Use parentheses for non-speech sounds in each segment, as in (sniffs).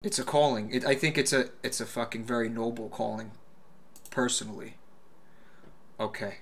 It's a calling. It, I think it's a it's a fucking very noble calling, personally. Okay.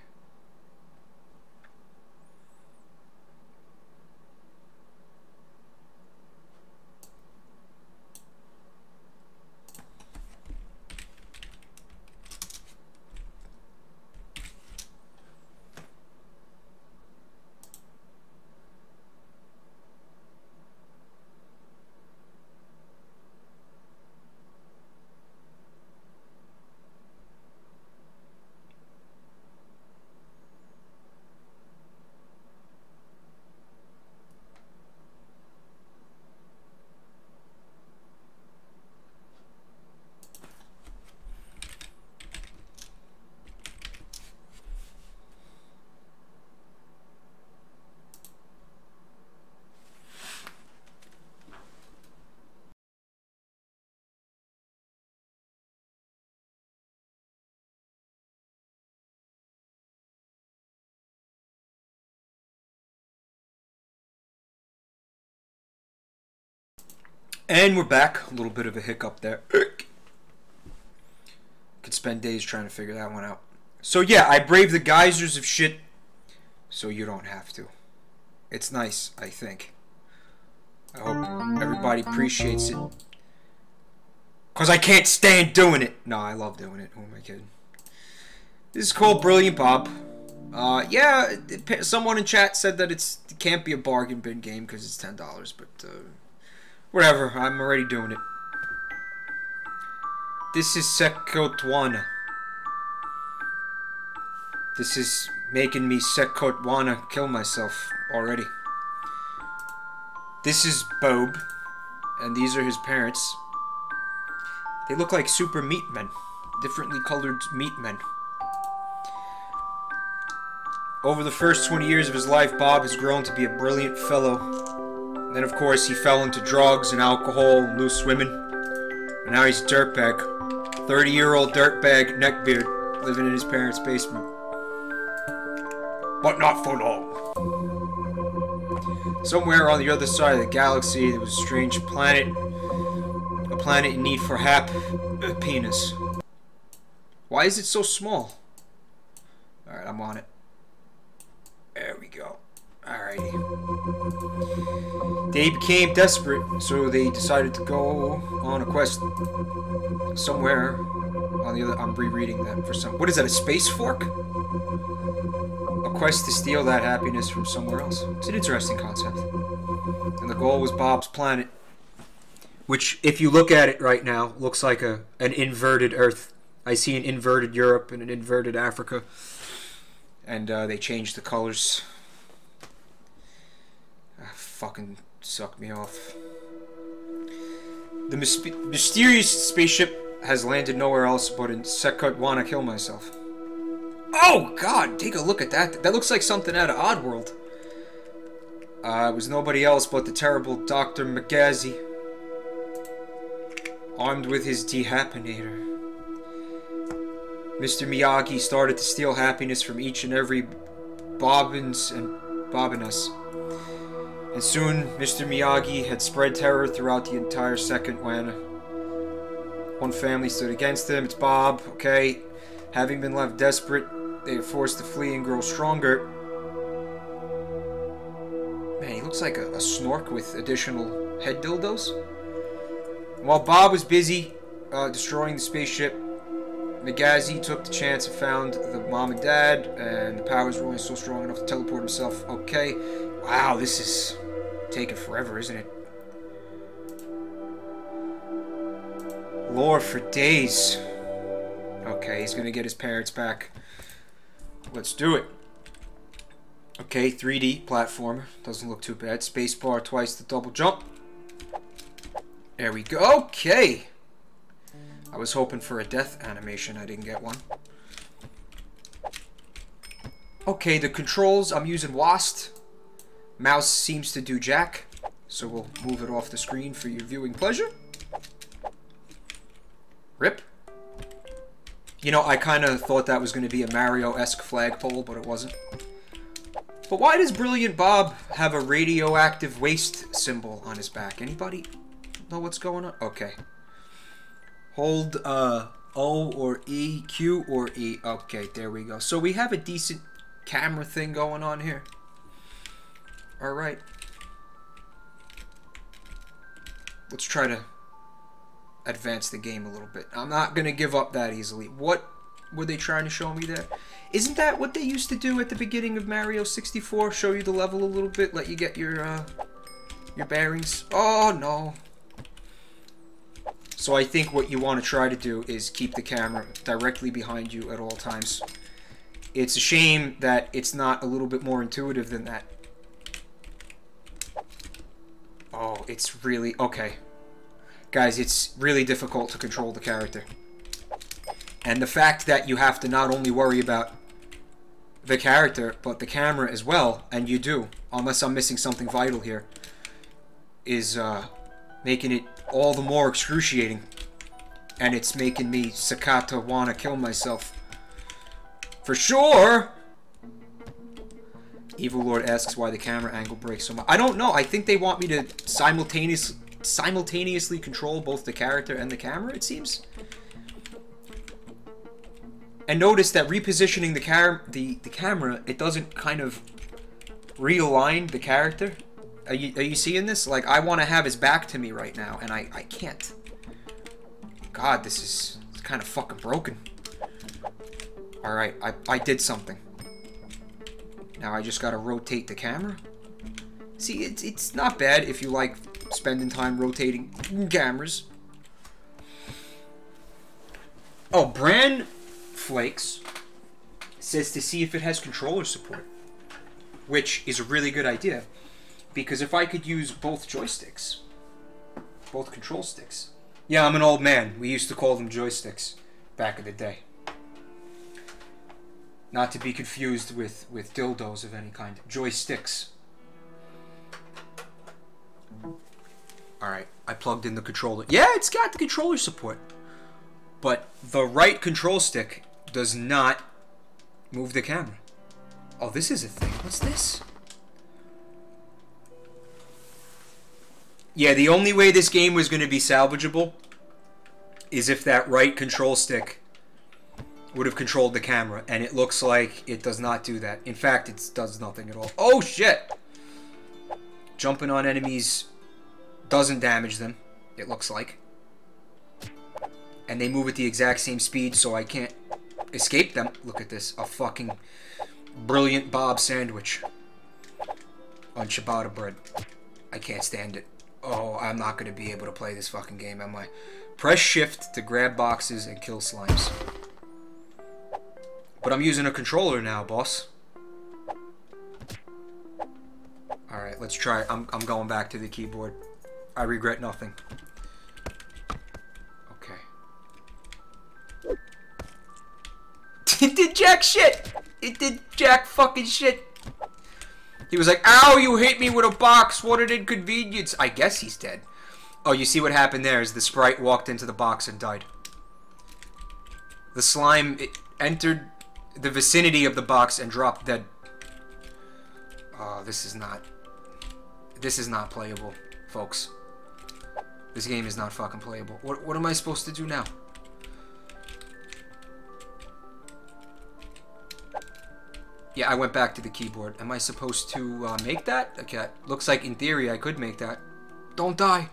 And we're back. A little bit of a hiccup there. (coughs) Could spend days trying to figure that one out. So yeah, I brave the geysers of shit so you don't have to. It's nice, I think. I hope everybody appreciates it. Because I can't stand doing it. No, I love doing it. Who am I kidding? This is called Brilliant Bob. Uh, yeah, someone in chat said that it's it can't be a bargain bin game because it's $10, but... Uh, Whatever, I'm already doing it. This is Sekotwana. This is making me Sekotwana kill myself already. This is Bob, and these are his parents. They look like super meat men. Differently colored meat men. Over the first 20 years of his life, Bob has grown to be a brilliant fellow then, of course, he fell into drugs and alcohol and loose women. And now he's a dirtbag. 30 year old dirtbag neckbeard living in his parents' basement. But not for long. Somewhere on the other side of the galaxy, there was a strange planet. A planet in need for hap. A penis. Why is it so small? Alright, I'm on it. There we go. Alrighty. They became desperate, so they decided to go on a quest somewhere on the other. I'm rereading that for some. What is that? A space fork? A quest to steal that happiness from somewhere else. It's an interesting concept. And the goal was Bob's planet, which, if you look at it right now, looks like a an inverted Earth. I see an inverted Europe and an inverted Africa, and uh, they changed the colors fucking suck me off. The mysterious spaceship has landed nowhere else but in Sekut Wanna Kill Myself. Oh god, take a look at that. That looks like something out of Oddworld. Uh, it was nobody else but the terrible Dr. Magazi. Armed with his dehappinator. Mr. Miyagi started to steal happiness from each and every Bobbins and Bobbiness. And soon, Mr. Miyagi had spread terror throughout the entire second when one family stood against him. It's Bob, okay? Having been left desperate, they were forced to flee and grow stronger. Man, he looks like a, a snork with additional head dildos. While Bob was busy uh, destroying the spaceship, Magazi took the chance and found the mom and dad, and the powers were only so strong enough to teleport himself. Okay, wow, this is taking forever, isn't it? Lore for days. Okay, he's gonna get his parents back. Let's do it. Okay, 3D platform. Doesn't look too bad. Spacebar twice the double jump. There we go. Okay. I was hoping for a death animation. I didn't get one. Okay, the controls. I'm using WASD. Mouse seems to do jack, so we'll move it off the screen for your viewing pleasure. Rip. You know, I kind of thought that was going to be a Mario-esque flagpole, but it wasn't. But why does Brilliant Bob have a radioactive waste symbol on his back? Anybody? know what's going on? Okay. Hold uh, O or E, Q or E. Okay, there we go. So we have a decent camera thing going on here. Alright. Let's try to advance the game a little bit. I'm not going to give up that easily. What were they trying to show me there? Isn't that what they used to do at the beginning of Mario 64? Show you the level a little bit, let you get your uh, your bearings. Oh no. So I think what you want to try to do is keep the camera directly behind you at all times. It's a shame that it's not a little bit more intuitive than that. Oh, it's really... Okay. Guys, it's really difficult to control the character. And the fact that you have to not only worry about the character, but the camera as well, and you do, unless I'm missing something vital here, is uh, making it all the more excruciating. And it's making me Sakata wanna kill myself. For sure! Evil Lord asks why the camera angle breaks so much. I don't know. I think they want me to simultaneous, simultaneously control both the character and the camera, it seems. And notice that repositioning the, car the, the camera, it doesn't kind of realign the character. Are you, are you seeing this? Like, I want to have his back to me right now, and I, I can't. God, this is kind of fucking broken. Alright, I, I did something. Now I just gotta rotate the camera. See, it's, it's not bad if you like spending time rotating cameras. Oh, Bran Flakes says to see if it has controller support. Which is a really good idea. Because if I could use both joysticks, both control sticks. Yeah, I'm an old man. We used to call them joysticks back in the day. Not to be confused with, with dildos of any kind. Joysticks. Alright, I plugged in the controller. Yeah, it's got the controller support. But the right control stick does not move the camera. Oh, this is a thing. What's this? Yeah, the only way this game was going to be salvageable is if that right control stick would have controlled the camera, and it looks like it does not do that. In fact, it does nothing at all. Oh, shit! Jumping on enemies doesn't damage them, it looks like. And they move at the exact same speed, so I can't escape them. Look at this. A fucking brilliant Bob sandwich on ciabatta bread. I can't stand it. Oh, I'm not going to be able to play this fucking game, am I? Press shift to grab boxes and kill slimes. But I'm using a controller now, boss. Alright, let's try it. I'm, I'm going back to the keyboard. I regret nothing. Okay. it did jack shit! It did jack fucking shit! He was like, Ow, you hit me with a box! What an inconvenience! I guess he's dead. Oh, you see what happened there is the sprite walked into the box and died. The slime entered the vicinity of the box and drop dead. Oh, this is not... This is not playable, folks. This game is not fucking playable. What, what am I supposed to do now? Yeah, I went back to the keyboard. Am I supposed to uh, make that? Okay, looks like in theory I could make that. Don't die!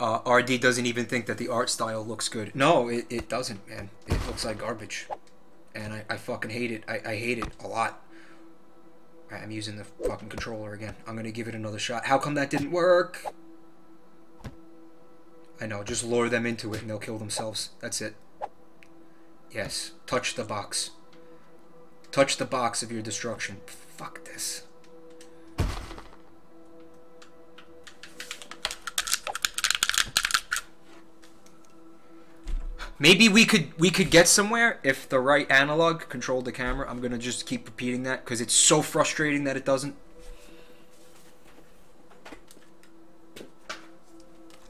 Uh, RD doesn't even think that the art style looks good. No, it, it doesn't, man. It looks like garbage. And I, I fucking hate it. I, I hate it a lot. I'm using the fucking controller again. I'm gonna give it another shot. How come that didn't work? I know, just lure them into it and they'll kill themselves. That's it. Yes, touch the box. Touch the box of your destruction. Fuck this. Maybe we could we could get somewhere if the right analog controlled the camera. I'm gonna just keep repeating that because it's so frustrating that it doesn't.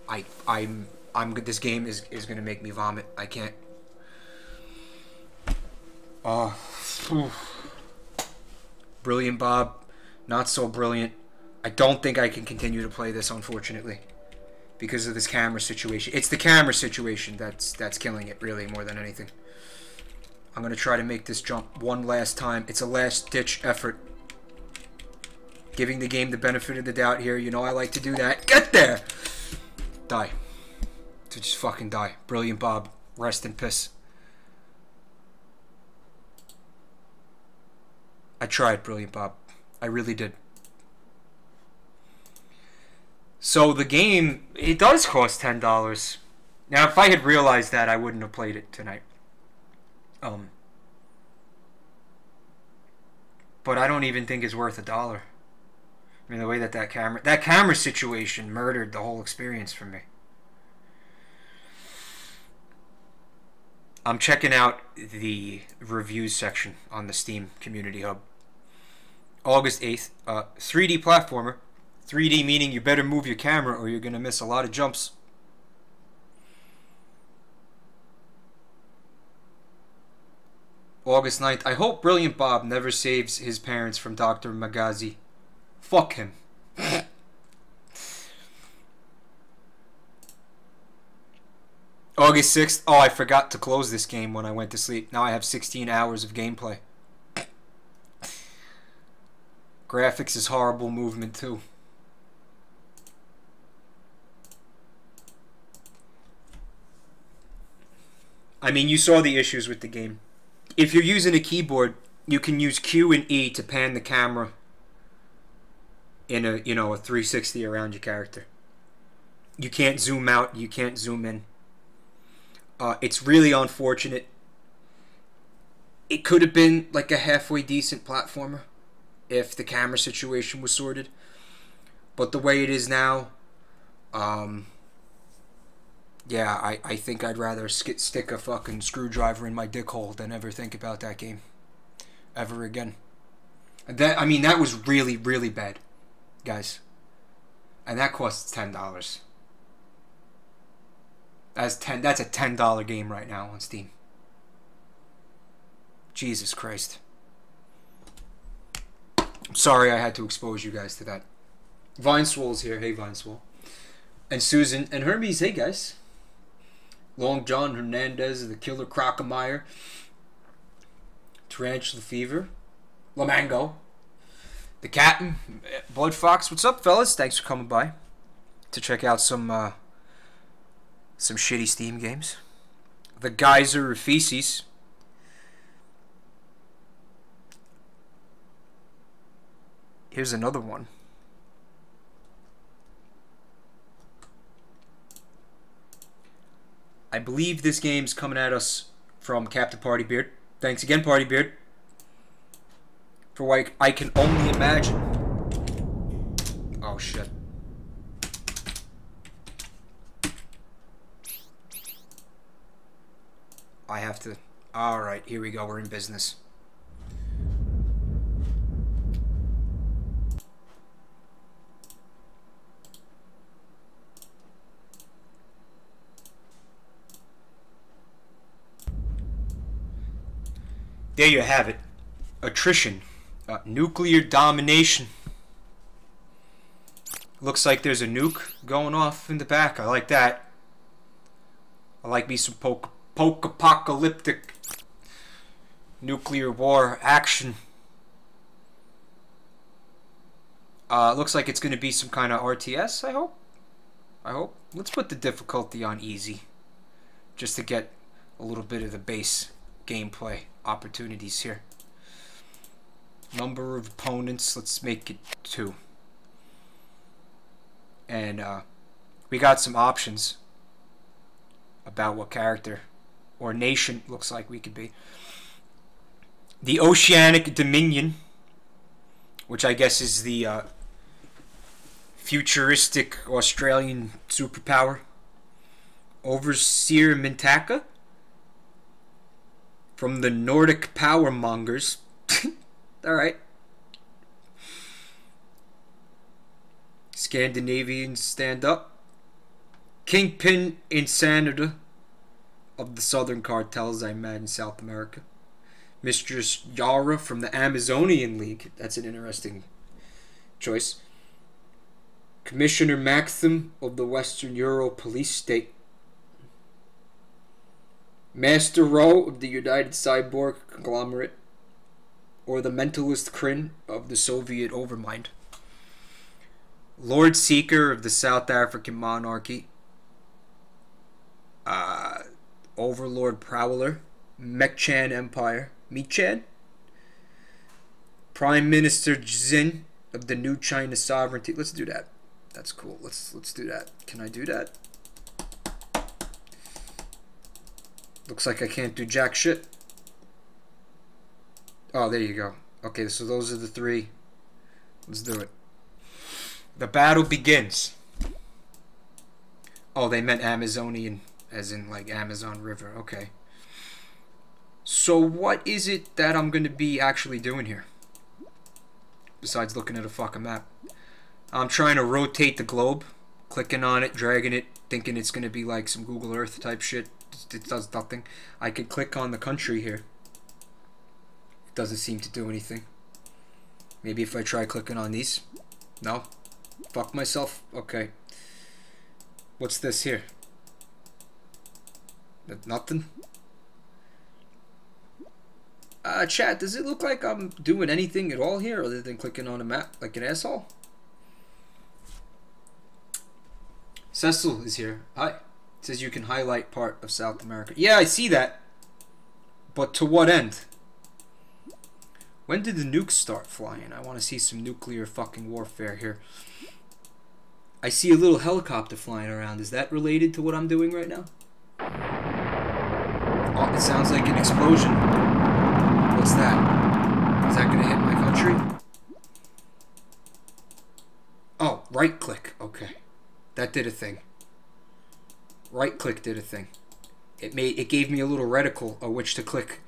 I I'm I'm this game is is gonna make me vomit. I can't. Oh, brilliant, Bob. Not so brilliant. I don't think I can continue to play this, unfortunately. Because of this camera situation. It's the camera situation that's that's killing it, really, more than anything. I'm going to try to make this jump one last time. It's a last-ditch effort. Giving the game the benefit of the doubt here. You know I like to do that. Get there! Die. To just fucking die. Brilliant Bob. Rest in piss. I tried, Brilliant Bob. I really did. So the game, it does cost $10. Now, if I had realized that, I wouldn't have played it tonight. Um, but I don't even think it's worth a dollar. I mean, the way that that camera, that camera situation murdered the whole experience for me. I'm checking out the reviews section on the Steam Community Hub. August 8th, uh, 3D platformer. 3D meaning you better move your camera or you're going to miss a lot of jumps. August 9th. I hope Brilliant Bob never saves his parents from Dr. Magazi. Fuck him. (laughs) August 6th. Oh, I forgot to close this game when I went to sleep. Now I have 16 hours of gameplay. (laughs) Graphics is horrible, movement too. I mean, you saw the issues with the game. If you're using a keyboard, you can use Q and E to pan the camera in a, you know, a 360 around your character. You can't zoom out, you can't zoom in. Uh, it's really unfortunate. It could have been like a halfway decent platformer if the camera situation was sorted. But the way it is now, um, yeah, I, I think I'd rather stick a fucking screwdriver in my dick hole than ever think about that game ever again. That I mean, that was really really bad, guys, and that costs ten dollars. That's ten. That's a ten dollar game right now on Steam. Jesus Christ. I'm sorry I had to expose you guys to that. Vineswall's here. Hey, Vineswall. And Susan and Hermes. Hey, guys. Long John Hernandez, the Killer Crocomire. Tarantula Fever. Lamango. The Captain. Blood Fox. What's up, fellas? Thanks for coming by to check out some uh, some shitty Steam games. The Geyser of Feces. Here's another one. I believe this game's coming at us from Captain Party Beard. Thanks again, Party Beard. For what I can only imagine. Oh, shit. I have to... Alright, here we go. We're in business. There you have it. Attrition. Uh, nuclear domination. Looks like there's a nuke going off in the back. I like that. I like me some poke, poke apocalyptic nuclear war action. Uh, looks like it's going to be some kind of RTS, I hope. I hope. Let's put the difficulty on easy. Just to get a little bit of the base gameplay opportunities here. Number of opponents, let's make it two. And uh, we got some options about what character or nation looks like we could be. The Oceanic Dominion, which I guess is the uh, futuristic Australian superpower. Overseer Mintaka, from the Nordic power mongers. (laughs) All right. Scandinavians stand up. Kingpin Insanity of the Southern cartels, I imagine, South America. Mistress Yara from the Amazonian League. That's an interesting choice. Commissioner Maxim of the Western Euro Police State. Master Rowe of the United Cyborg Conglomerate. Or the Mentalist Kryn of the Soviet Overmind. Lord Seeker of the South African Monarchy. Uh, Overlord Prowler. Mekchan Empire. Mechan? Prime Minister Xin of the New China Sovereignty. Let's do that. That's cool. Let's let's do that. Can I do that? Looks like I can't do jack shit. Oh, there you go. Okay, so those are the three. Let's do it. The battle begins. Oh, they meant Amazonian, as in like Amazon River. Okay. So what is it that I'm going to be actually doing here? Besides looking at a fucking map. I'm trying to rotate the globe. Clicking on it, dragging it, thinking it's going to be like some Google Earth type shit. It does nothing. I could click on the country here. It doesn't seem to do anything. Maybe if I try clicking on these. No? Fuck myself? Okay. What's this here? Nothing? Uh, chat, does it look like I'm doing anything at all here other than clicking on a map like an asshole? Cecil is here. Hi. It says you can highlight part of South America. Yeah, I see that. But to what end? When did the nukes start flying? I want to see some nuclear fucking warfare here. I see a little helicopter flying around. Is that related to what I'm doing right now? Oh, it sounds like an explosion. What's that? Is that going to hit my country? Oh, right click. Okay. That did a thing. Right click did a thing. It made it gave me a little reticle of which to click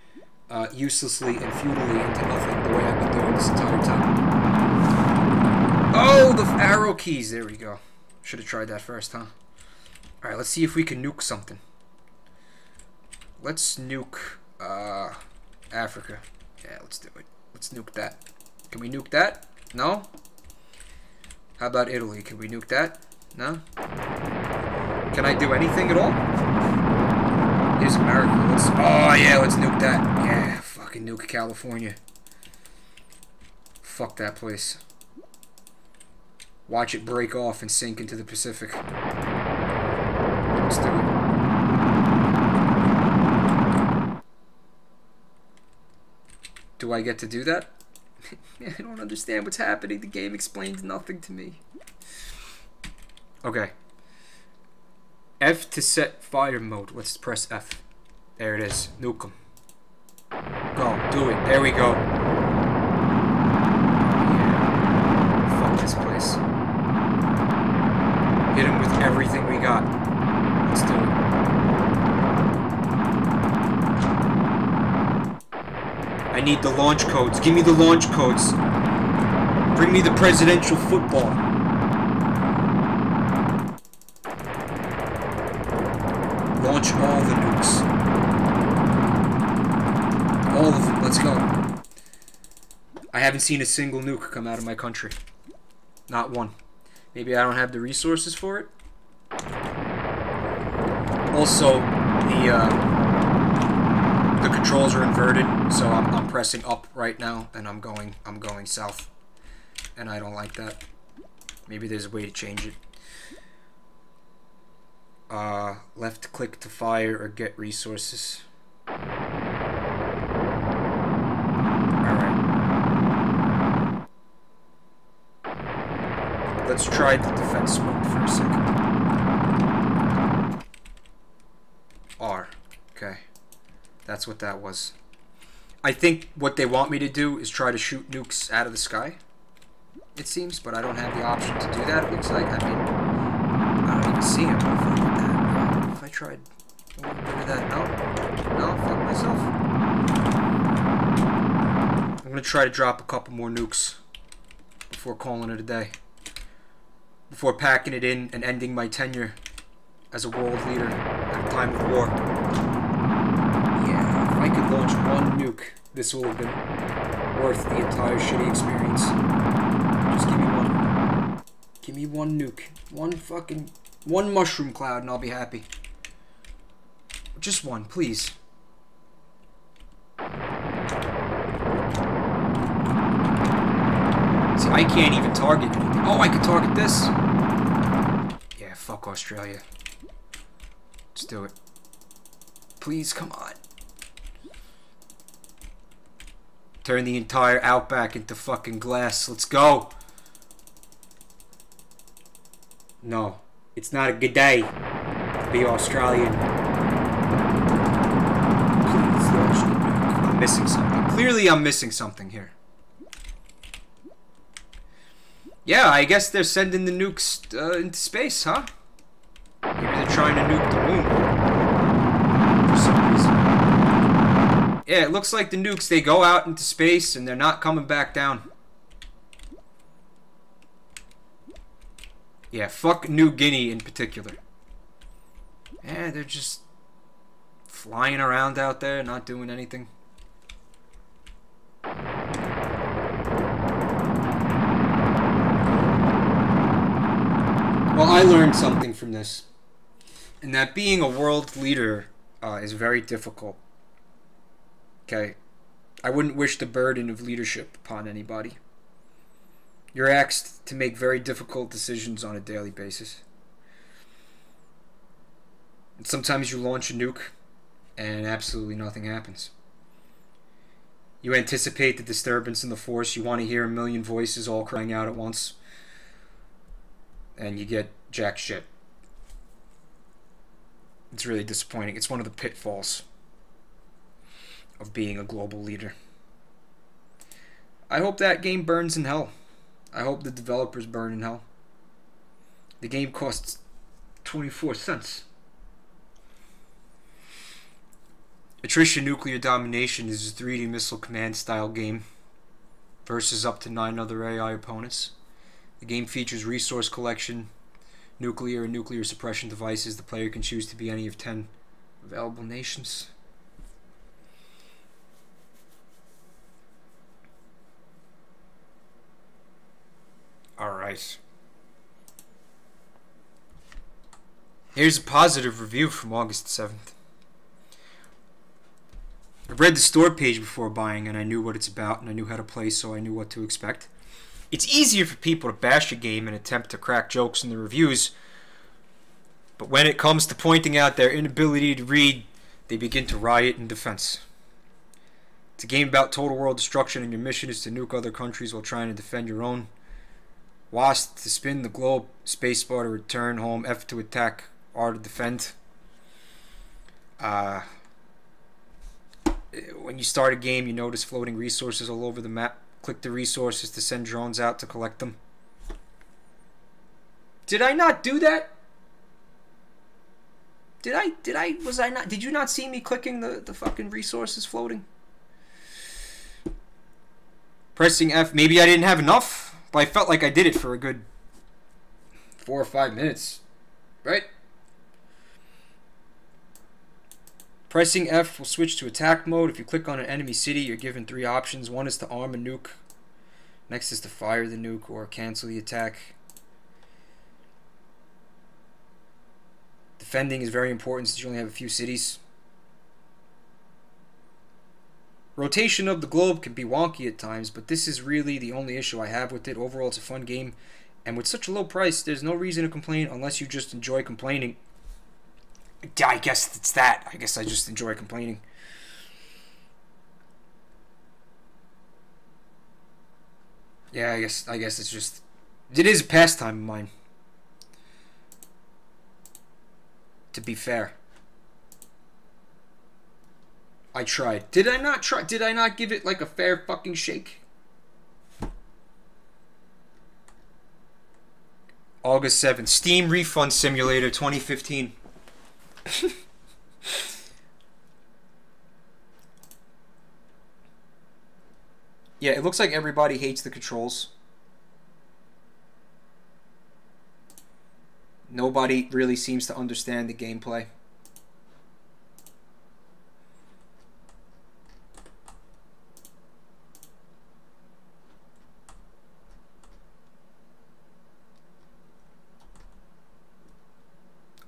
uh, uselessly and futilely into nothing the way I've been doing this entire time. Oh, the arrow keys. There we go. Should have tried that first, huh? Alright, let's see if we can nuke something. Let's nuke uh, Africa. Yeah, let's do it. Let's nuke that. Can we nuke that? No? How about Italy? Can we nuke that? No? Can I do anything at all? Here's America. Let's, oh, yeah, let's nuke that. Yeah, fucking nuke California. Fuck that place. Watch it break off and sink into the Pacific. Let's do it. Do I get to do that? (laughs) I don't understand what's happening. The game explains nothing to me. Okay. F to set fire mode. Let's press F. There it is. Nuke. Go. Do it. There we go. Yeah. Fuck this place. Hit him with everything we got. Let's do it. I need the launch codes. Give me the launch codes. Bring me the presidential football. launch all the nukes. All of them. Let's go. I haven't seen a single nuke come out of my country. Not one. Maybe I don't have the resources for it. Also, the uh, the controls are inverted, so I'm, I'm pressing up right now, and I'm going I'm going south, and I don't like that. Maybe there's a way to change it uh, left click to fire or get resources. Alright. Let's try the defense mode for a second. R. Okay. That's what that was. I think what they want me to do is try to shoot nukes out of the sky. It seems, but I don't have the option to do that, it looks like. I mean, I don't even see him if I tried a little bit of that. No? No? Fuck myself? I'm gonna try to drop a couple more nukes before calling it a day. Before packing it in and ending my tenure as a world leader at a time of war. Yeah, if I could launch one nuke, this will have been worth the entire shitty experience. Just give me one. Give me one nuke. One fucking... One mushroom cloud and I'll be happy. Just one, please. I can't even target anything. Oh, I can target this. Yeah, fuck Australia. Let's do it. Please, come on. Turn the entire outback into fucking glass. Let's go. No, it's not a good day to be Australian. Please, I'm missing something. Clearly, I'm missing something here. Yeah, I guess they're sending the nukes uh, into space, huh? Maybe they're trying to nuke the moon. For some reason. Yeah, it looks like the nukes, they go out into space and they're not coming back down. Yeah, fuck New Guinea in particular. Yeah, they're just flying around out there, not doing anything. Well, I learned something from this. And that being a world leader uh, is very difficult. Okay? I wouldn't wish the burden of leadership upon anybody. You're asked to make very difficult decisions on a daily basis. And sometimes you launch a nuke and absolutely nothing happens. You anticipate the disturbance in the force, you want to hear a million voices all crying out at once and you get jack shit. It's really disappointing. It's one of the pitfalls of being a global leader. I hope that game burns in hell. I hope the developers burn in hell. The game costs 24 cents. Attrition Nuclear Domination is a 3D missile command style game versus up to 9 other AI opponents. The game features resource collection, nuclear and nuclear suppression devices. The player can choose to be any of 10 available nations. Alright. Here's a positive review from August 7th. I read the store page before buying and I knew what it's about and I knew how to play so I knew what to expect. It's easier for people to bash a game and attempt to crack jokes in the reviews, but when it comes to pointing out their inability to read, they begin to riot in defense. It's a game about total world destruction, and your mission is to nuke other countries while trying to defend your own. WASD to spin the globe, spacebar to return home, F to attack, R to defend. Uh, when you start a game, you notice floating resources all over the map. Click the resources to send drones out to collect them. Did I not do that? Did I, did I, was I not, did you not see me clicking the, the fucking resources floating? Pressing F, maybe I didn't have enough, but I felt like I did it for a good four or five minutes, right? Pressing F will switch to attack mode. If you click on an enemy city, you're given three options. One is to arm a nuke. Next is to fire the nuke or cancel the attack. Defending is very important since you only have a few cities. Rotation of the globe can be wonky at times, but this is really the only issue I have with it. Overall, it's a fun game, and with such a low price, there's no reason to complain unless you just enjoy complaining. I guess it's that. I guess I just enjoy complaining. Yeah, I guess I guess it's just it is a pastime of mine. To be fair. I tried. Did I not try? Did I not give it like a fair fucking shake? August 7th. Steam Refund Simulator 2015. (laughs) yeah, it looks like everybody hates the controls. Nobody really seems to understand the gameplay.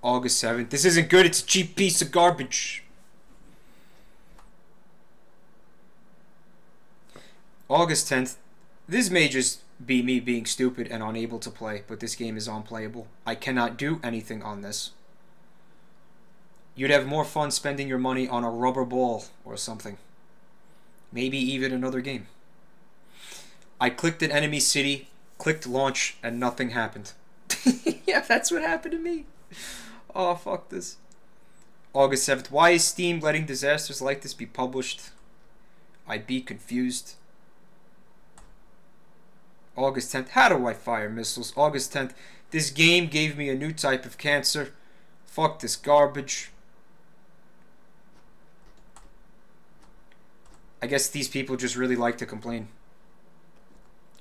August 7th. This isn't good. It's a cheap piece of garbage. August 10th. This may just be me being stupid and unable to play, but this game is unplayable. I cannot do anything on this. You'd have more fun spending your money on a rubber ball or something. Maybe even another game. I clicked an enemy city, clicked launch, and nothing happened. (laughs) yeah, that's what happened to me. Oh, fuck this. August 7th. Why is Steam letting disasters like this be published? I'd be confused. August 10th. How do I fire missiles? August 10th. This game gave me a new type of cancer. Fuck this garbage. I guess these people just really like to complain.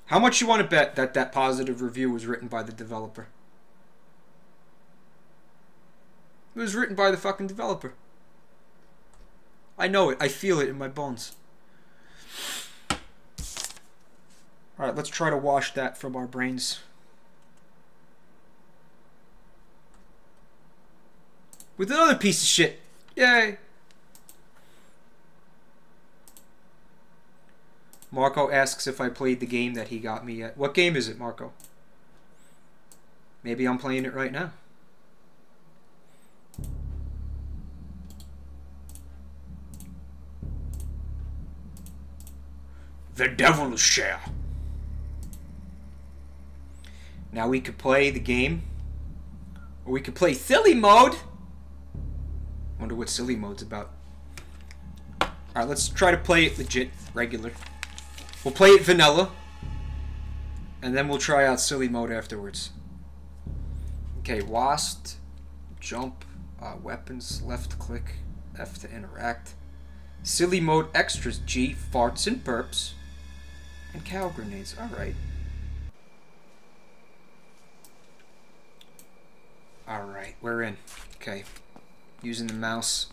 How much you want to bet that that positive review was written by the developer? It was written by the fucking developer. I know it. I feel it in my bones. Alright, let's try to wash that from our brains. With another piece of shit. Yay! Marco asks if I played the game that he got me yet. What game is it, Marco? Maybe I'm playing it right now. The Devil's Share. Now we could play the game. Or we could play silly mode. Wonder what silly mode's about. Alright, let's try to play it legit, regular. We'll play it vanilla. And then we'll try out silly mode afterwards. Okay, WASD, jump, uh, weapons, left click, F to interact. Silly mode extras, G, farts and burps. And cow grenades, alright. Alright, we're in. Okay. Using the mouse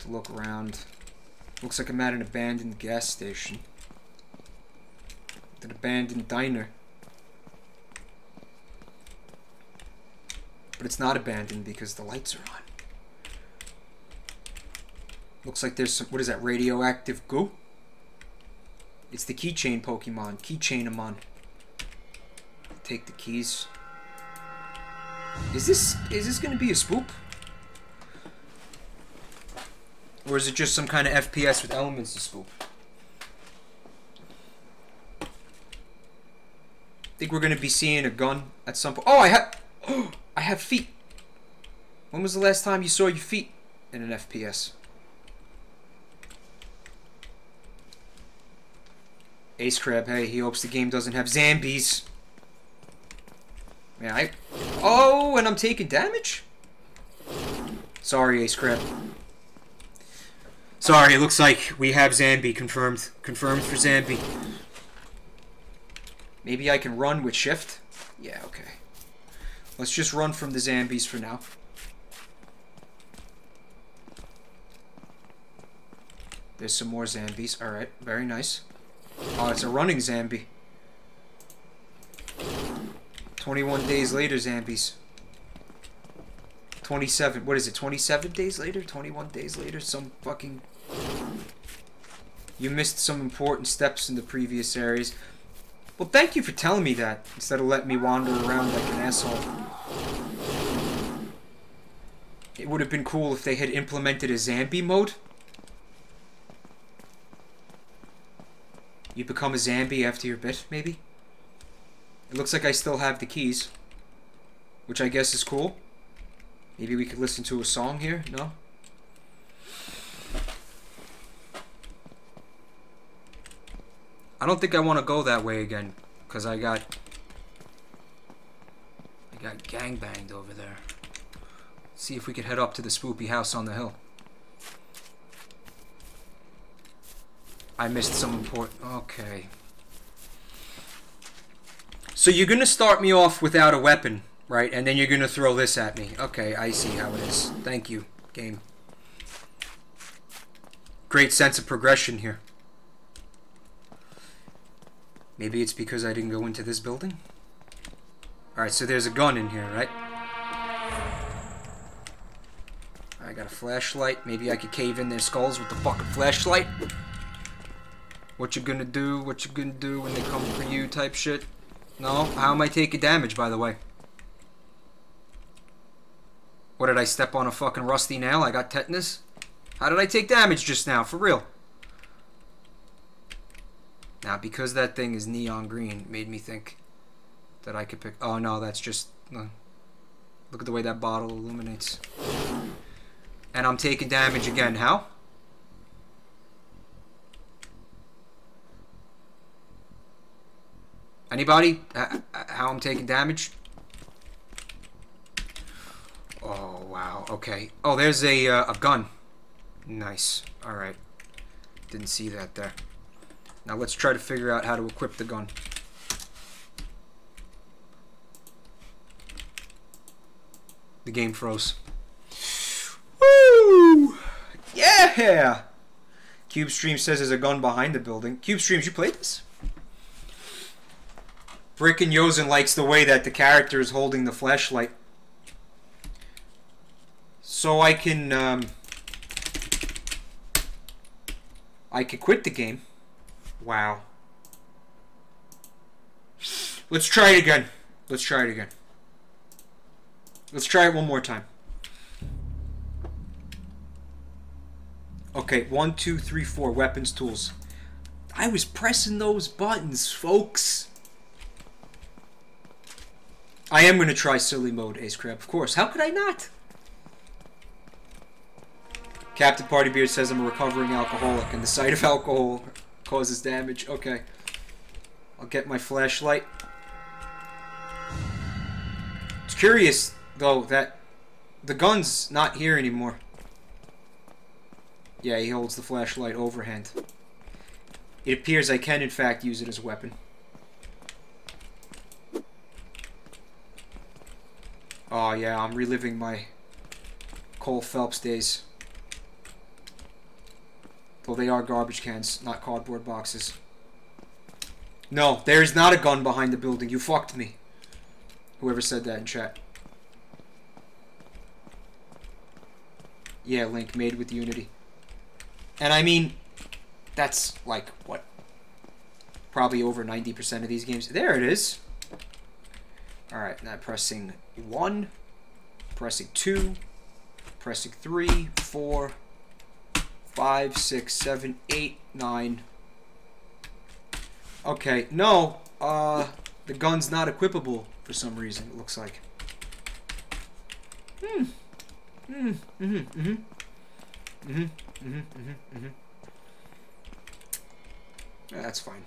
to look around. Looks like I'm at an abandoned gas station. An abandoned diner. But it's not abandoned because the lights are on. Looks like there's some, what is that, radioactive goo? It's the keychain Pokemon. Keychainamon. Take the keys. Is this is this gonna be a spoop? Or is it just some kind of FPS with elements of spoop? I think we're gonna be seeing a gun at some point. Oh, I have. (gasps) I have feet. When was the last time you saw your feet in an FPS? Ace Crab, hey, he hopes the game doesn't have zombies. Man, I... Oh, and I'm taking damage? Sorry, Ace Crab. Sorry, it looks like we have Zambi confirmed. Confirmed for Zambi. Maybe I can run with shift? Yeah, okay. Let's just run from the Zambies for now. There's some more Zambies. Alright, very nice. Oh, it's a running Zambi. 21 days later, Zambies. 27, what is it, 27 days later? 21 days later? Some fucking... You missed some important steps in the previous areas. Well, thank you for telling me that, instead of letting me wander around like an asshole. It would have been cool if they had implemented a Zambi mode. You become a Zambi after your bit, maybe? It looks like I still have the keys. Which I guess is cool. Maybe we could listen to a song here? No? I don't think I want to go that way again. Because I got... I got gangbanged over there. Let's see if we could head up to the spoopy house on the hill. I missed some important... Okay. So you're going to start me off without a weapon, right? And then you're going to throw this at me. Okay, I see how it is. Thank you, game. Great sense of progression here. Maybe it's because I didn't go into this building? Alright, so there's a gun in here, right? I got a flashlight. Maybe I could cave in their skulls with the fucking flashlight. What you gonna do? What you gonna do when they come for you type shit? No? How am I taking damage, by the way? What, did I step on a fucking rusty nail? I got tetanus? How did I take damage just now? For real. Now, because that thing is neon green, made me think that I could pick... Oh, no, that's just... Uh, look at the way that bottle illuminates. And I'm taking damage again. How? Anybody? Uh, how I'm taking damage? Oh, wow. Okay. Oh, there's a, uh, a gun. Nice. Alright. Didn't see that there. Now let's try to figure out how to equip the gun. The game froze. Woo! Yeah! Cube Stream says there's a gun behind the building. Cube Streams, you played this? Brick and Yozen likes the way that the character is holding the flashlight. So I can, um, I could quit the game. Wow. Let's try it again. Let's try it again. Let's try it one more time. Okay, one, two, three, four. Weapons, tools. I was pressing those buttons, folks. I am going to try silly mode, Ace Crab. Of course. How could I not? Captain Party Partybeard says I'm a recovering alcoholic, and the sight of alcohol causes damage. Okay. I'll get my flashlight. It's curious, though, that the gun's not here anymore. Yeah, he holds the flashlight overhand. It appears I can, in fact, use it as a weapon. Oh yeah, I'm reliving my Cole Phelps days. Though they are garbage cans, not cardboard boxes. No, there is not a gun behind the building. You fucked me. Whoever said that in chat. Yeah, Link, made with Unity. And I mean, that's like, what? Probably over 90% of these games. There it is. Alright, now pressing 1, pressing 2, pressing 3, 4, 5, 6, 7, 8, 9. Okay, no, uh, the gun's not equipable for some reason, it looks like. Hmm. Hmm. Mm-hmm. Mm-hmm. Mm-hmm. Mm-hmm. Mm-hmm. Mm-hmm. Yeah, that's fine.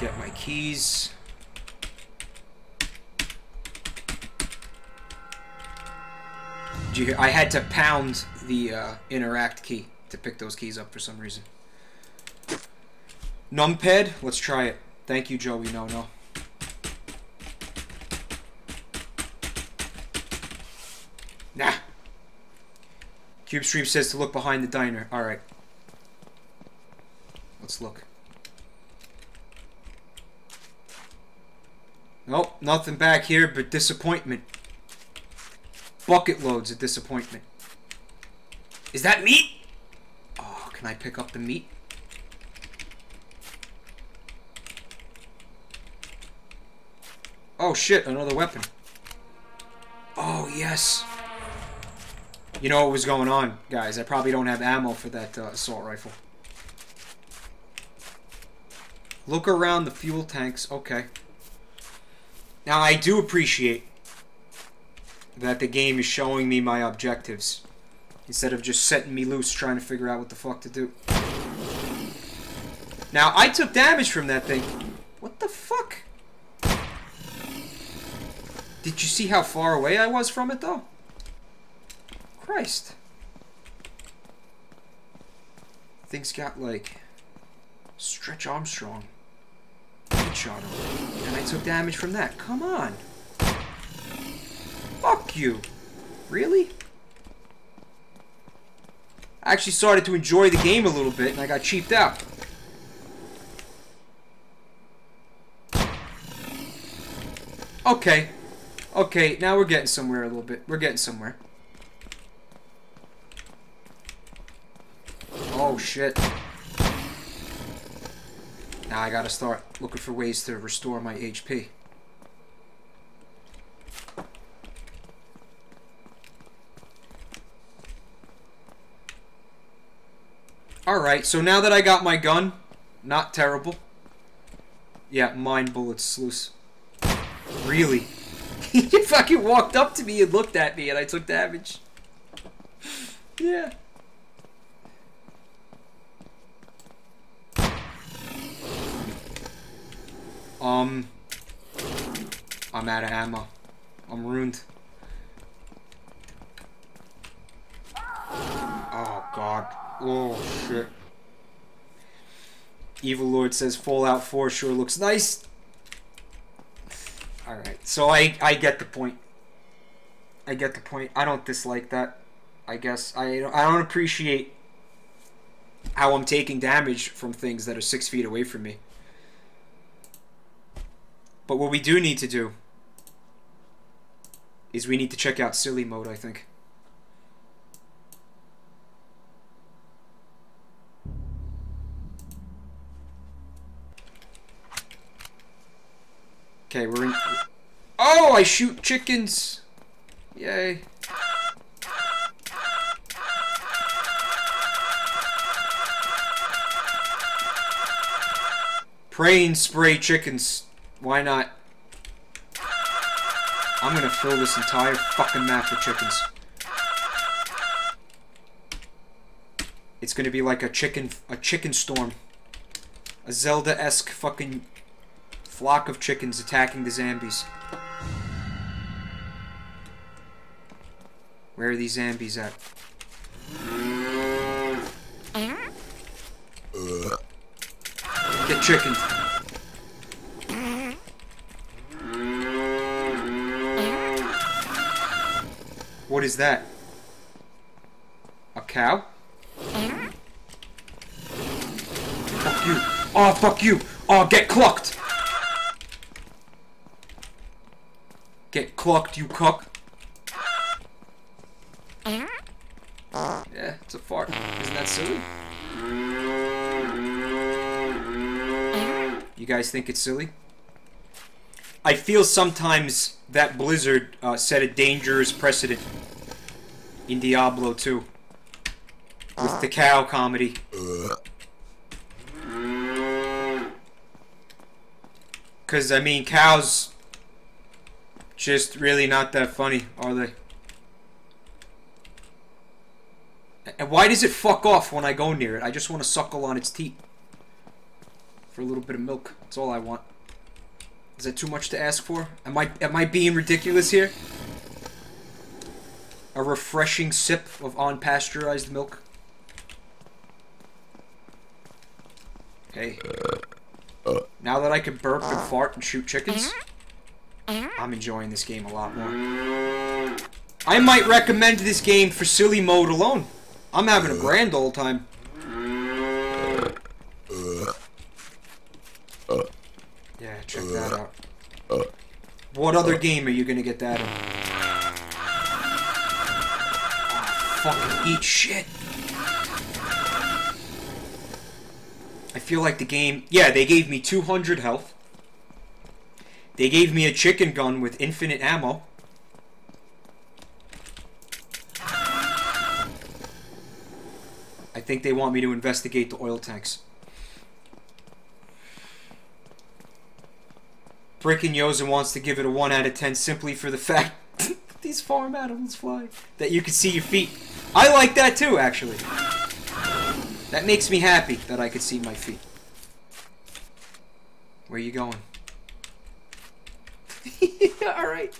Get my keys. Did you hear? I had to pound the uh, interact key to pick those keys up for some reason. Numpad, let's try it. Thank you, Joey. No, no. Nah. CubeStream says to look behind the diner. Alright. Let's look. Nope, nothing back here but disappointment. Bucket loads of disappointment. Is that meat? Oh, can I pick up the meat? Oh shit, another weapon. Oh, yes. You know what was going on, guys. I probably don't have ammo for that uh, assault rifle. Look around the fuel tanks. Okay. Now, I do appreciate that the game is showing me my objectives. Instead of just setting me loose trying to figure out what the fuck to do. Now, I took damage from that thing. What the fuck? Did you see how far away I was from it, though? Christ. Things got, like, Stretch Armstrong him. And I took damage from that. Come on. Fuck you. Really? I actually started to enjoy the game a little bit and I got cheaped out. Okay. Okay, now we're getting somewhere a little bit. We're getting somewhere. Oh, shit. Now I gotta start looking for ways to restore my HP. Alright, so now that I got my gun, not terrible. Yeah, mine bullets sluice. Really? (laughs) he fucking walked up to me and looked at me and I took damage. (laughs) yeah. Um, I'm out of ammo. I'm ruined. Oh god. Oh shit. Evil Lord says Fallout 4 sure looks nice. Alright, so I, I get the point. I get the point. I don't dislike that. I guess. I, I don't appreciate how I'm taking damage from things that are six feet away from me. But what we do need to do is we need to check out silly mode, I think. Okay, we're in... Oh, I shoot chickens! Yay. Praying spray chickens. Why not? I'm gonna fill this entire fucking map with chickens. It's gonna be like a chicken, a chicken storm. A Zelda-esque fucking flock of chickens attacking the zombies. Where are these zombies at? Get chicken. What is that? A cow? Fuck you. Oh, fuck you. Oh, get clucked. Get clocked, you cuck. Yeah, it's a fart. Isn't that silly? You guys think it's silly? I feel sometimes that Blizzard uh, set a dangerous precedent in Diablo 2 with the cow comedy. Because, I mean, cows just really not that funny, are they? And why does it fuck off when I go near it? I just want to suckle on its teeth. For a little bit of milk. That's all I want. Is that too much to ask for? Am I am I being ridiculous here? A refreshing sip of unpasteurized milk. Hey. Now that I can burp and fart and shoot chickens, I'm enjoying this game a lot more. I might recommend this game for silly mode alone. I'm having a grand old time. Yeah, check that out. What other game are you gonna get that in? Oh, fucking eat shit. I feel like the game... Yeah, they gave me 200 health. They gave me a chicken gun with infinite ammo. I think they want me to investigate the oil tanks. Breaking Yoza wants to give it a 1 out of 10 simply for the fact (laughs) these farm animals fly. That you can see your feet. I like that too, actually. That makes me happy that I could see my feet. Where are you going? (laughs) Alright.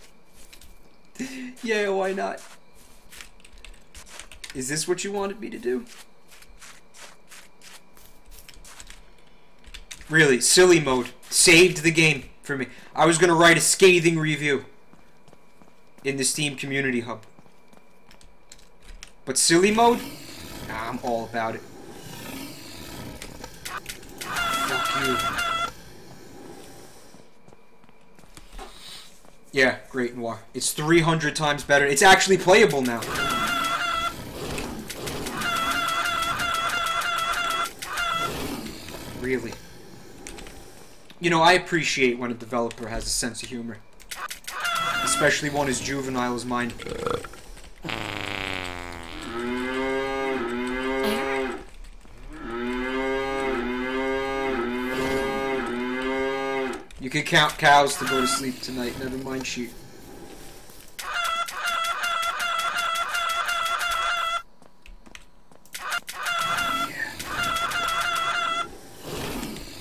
Yeah, why not? Is this what you wanted me to do? Really, silly mode. Saved the game for me. I was going to write a scathing review in the Steam Community Hub. But silly mode? Nah, I'm all about it. Fuck you. Yeah, Great Noir. It's 300 times better. It's actually playable now. Really. You know, I appreciate when a developer has a sense of humor. Especially one as juvenile as mine. You can count cows to go to sleep tonight, never mind sheep.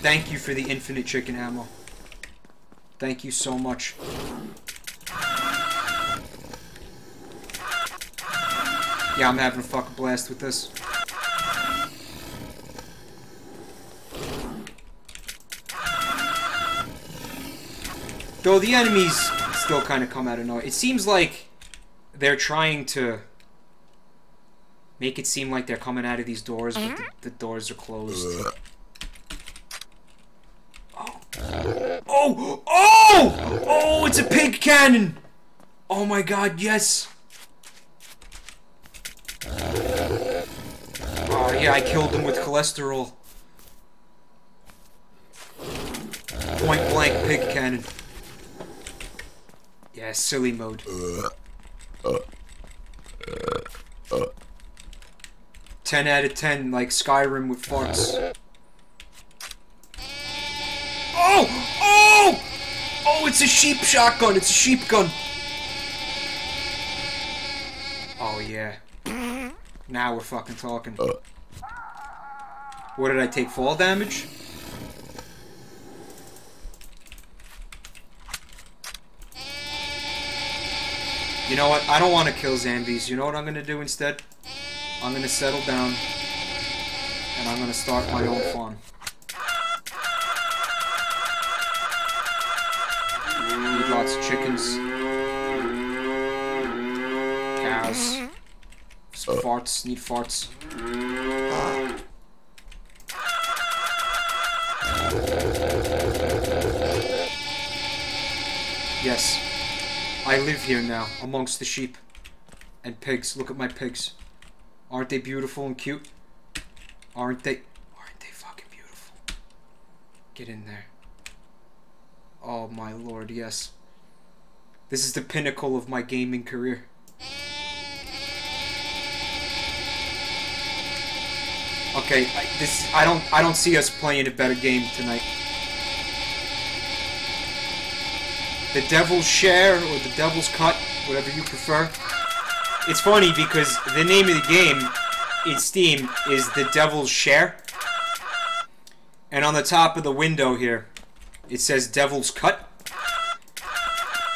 Thank you for the infinite chicken ammo. Thank you so much. Yeah, I'm having a fucking blast with this. Though the enemies still kind of come out of nowhere. It seems like they're trying to make it seem like they're coming out of these doors, but the, the doors are closed. Oh. Oh! Oh! Oh, it's a pig cannon! Oh my god, yes! Oh yeah, I killed them with cholesterol. Point blank pig cannon. Yeah, silly mode. Ten out of ten, like Skyrim with farts. Oh! Oh! Oh, it's a sheep shotgun. It's a sheep gun. Oh, yeah. Now we're fucking talking. What did I take? Fall damage? You know what? I don't want to kill zombies. You know what I'm going to do instead? I'm going to settle down. And I'm going to start my own farm. Need lots of chickens. Cows. Farts. Need farts. Yes. I live here now, amongst the sheep. And pigs. Look at my pigs. Aren't they beautiful and cute? Aren't they? Aren't they fucking beautiful? Get in there. Oh my lord, yes. This is the pinnacle of my gaming career. Okay, I, this I don't I don't see us playing a better game tonight. The Devil's Share or the Devil's Cut, whatever you prefer. It's funny because the name of the game in Steam is the Devil's Share. And on the top of the window here, it says Devil's Cut.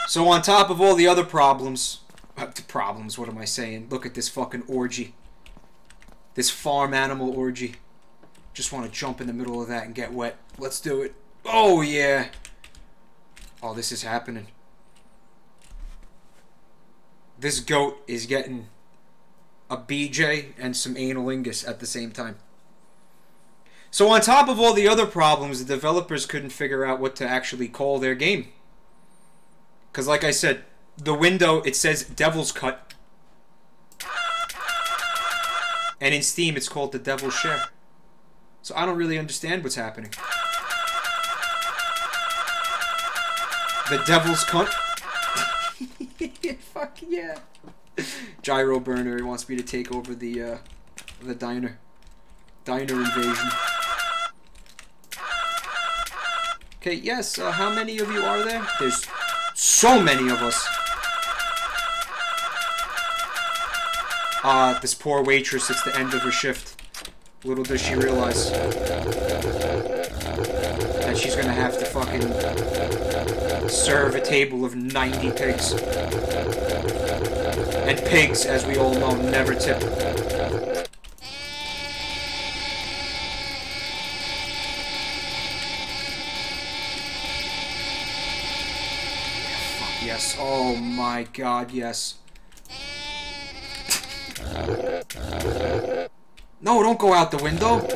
So on top of all the other problems, (laughs) uh, problems, what am I saying? Look at this fucking orgy. This farm animal orgy. Just want to jump in the middle of that and get wet. Let's do it. Oh, yeah. Oh, this is happening. This goat is getting a BJ and some analingus at the same time. So on top of all the other problems, the developers couldn't figure out what to actually call their game. Because like I said, the window, it says Devil's Cut. And in Steam, it's called the Devil's Share. So I don't really understand what's happening. The Devil's Cunt. (laughs) Fuck yeah. Gyro Burner he wants me to take over the uh, the diner. Diner invasion. Okay, yes, uh, how many of you are there? There's so many of us. Ah, uh, this poor waitress, it's the end of her shift. Little does she realize she's gonna have to fucking serve a table of 90 pigs. And pigs, as we all know, never tip. Yes, oh my god, yes. No, don't go out the window.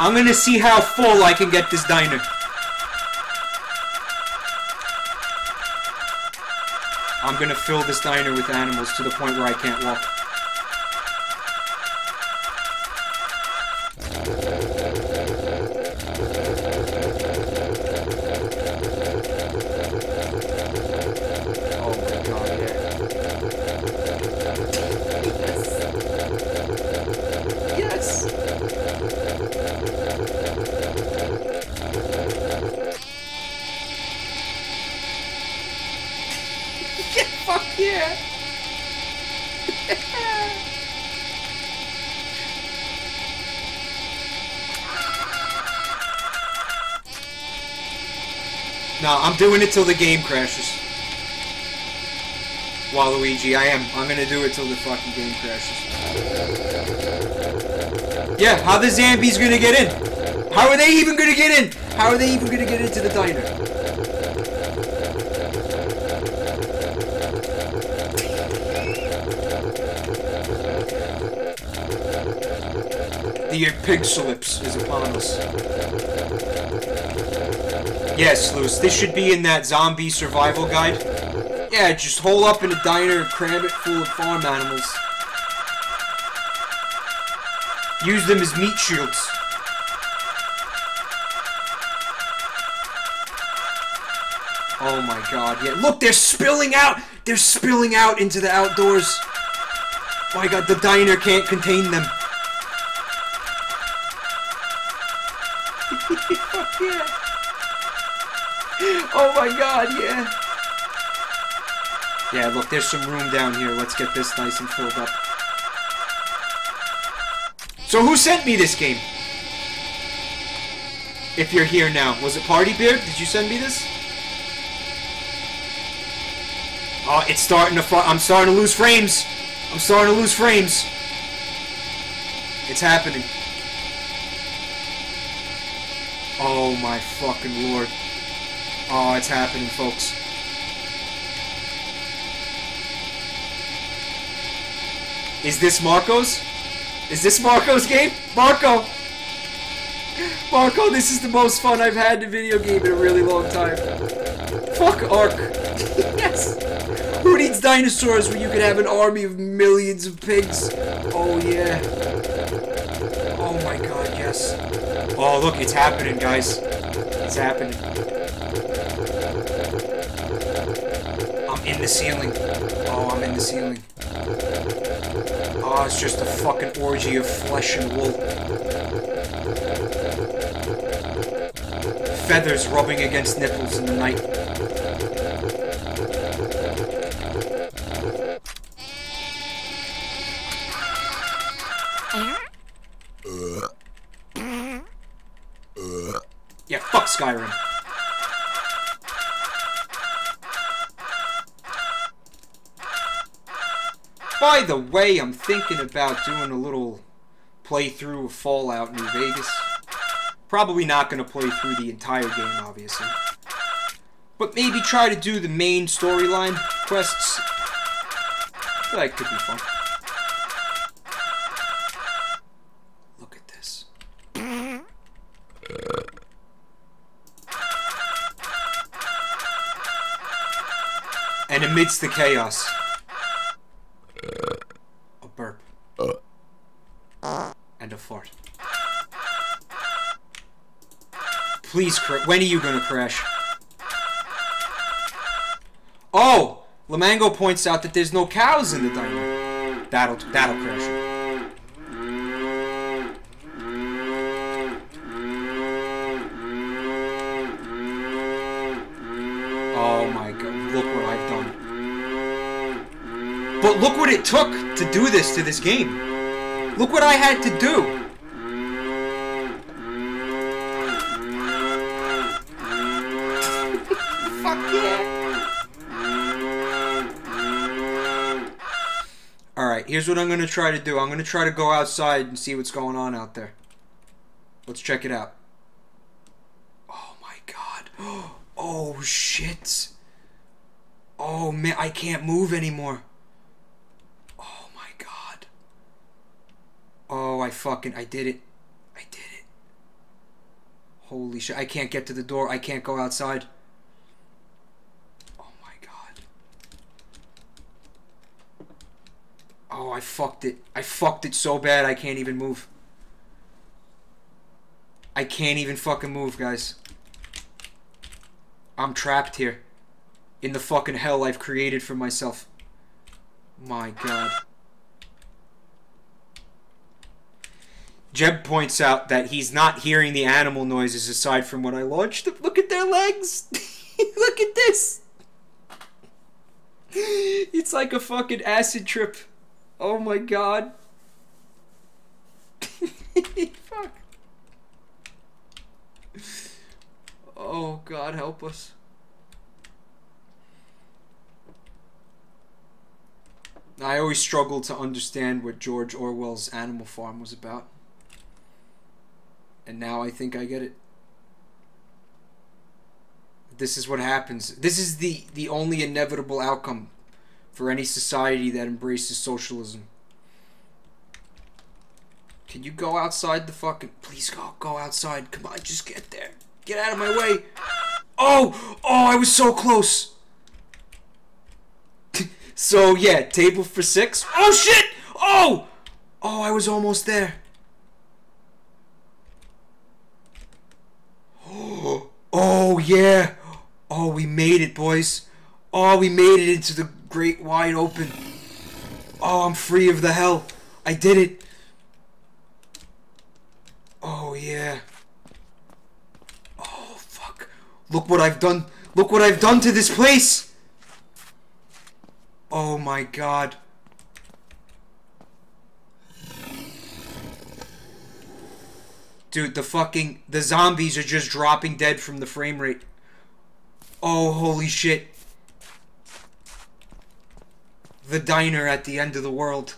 I'm gonna see how full I can get this diner. I'm gonna fill this diner with animals to the point where I can't walk. Oh my god, yeah. Yes! yeah, fuck yeah! no, I'm doing it till the game crashes. Waluigi, I am. I'm gonna do it till the fucking game crashes. Yeah, how the Zambies gonna get in? How are they even gonna get in? How are they even gonna get into the diner? The pig slips is upon us. Yes, Luz, this should be in that zombie survival guide. Yeah, just hole up in a diner and cram it full of farm animals. Use them as meat shields. Oh my god, yeah. Look, they're spilling out! They're spilling out into the outdoors. My god, the diner can't contain them. Fuck yeah. Oh my god, yeah. Yeah, look, there's some room down here. Let's get this nice and filled up. So who sent me this game? If you're here now. Was it Party Beard? Did you send me this? Oh, it's starting to I'm starting to lose frames. I'm starting to lose frames. It's happening. Oh my fucking lord. Oh, it's happening, folks. Is this Marco's? Is this Marco's game? Marco! Marco, this is the most fun I've had in a video game in a really long time. Fuck Ark. yes! Who needs dinosaurs when you can have an army of millions of pigs? Oh, yeah. Oh my god, yes. Oh, look, it's happening, guys. It's happening. I'm in the ceiling. Oh, I'm in the ceiling. Oh, it's just a fucking orgy of flesh and wool. Feathers rubbing against nipples in the night. Yeah, fuck Skyrim. By the way, I'm thinking about doing a little playthrough of Fallout New Vegas. Probably not going to play through the entire game, obviously. But maybe try to do the main storyline quests. That could be fun. Look at this. And amidst the chaos, a burp. And a fart. Please, cra- when are you gonna crash? Oh! Lamango points out that there's no cows in the diner. That'll that'll crash it. Oh my god, look what I've done. But look what it took to do this to this game. Look what I had to do. (laughs) Fuck yeah. Alright, here's what I'm going to try to do. I'm going to try to go outside and see what's going on out there. Let's check it out. Oh my god. (gasps) Oh shit. Oh man, I can't move anymore. Oh my god. Oh, I fucking, I did it. I did it. Holy shit, I can't get to the door. I can't go outside. Oh my god. Oh, I fucked it. I fucked it so bad I can't even move. I can't even fucking move, guys. I'm trapped here. In the fucking hell I've created for myself. My god. Jeb points out that he's not hearing the animal noises aside from what I launched. Look at their legs! (laughs) Look at this! It's like a fucking acid trip. Oh my god. (laughs) Fuck. Oh god, help us. I always struggled to understand what George Orwell's Animal Farm was about. And now I think I get it. This is what happens. This is the, the only inevitable outcome for any society that embraces socialism. Can you go outside the fucking... Please go, go outside. Come on, just get there. Get out of my way. Oh! Oh, I was so close. (laughs) so, yeah, table for six. Oh, shit! Oh! Oh, I was almost there. Oh, yeah. Oh, we made it, boys. Oh, we made it into the great wide open. Oh, I'm free of the hell. I did it. Oh, yeah. Oh, fuck. Look what I've done. Look what I've done to this place. Oh, my God. Dude, the fucking... The zombies are just dropping dead from the frame rate. Oh, holy shit. The diner at the end of the world.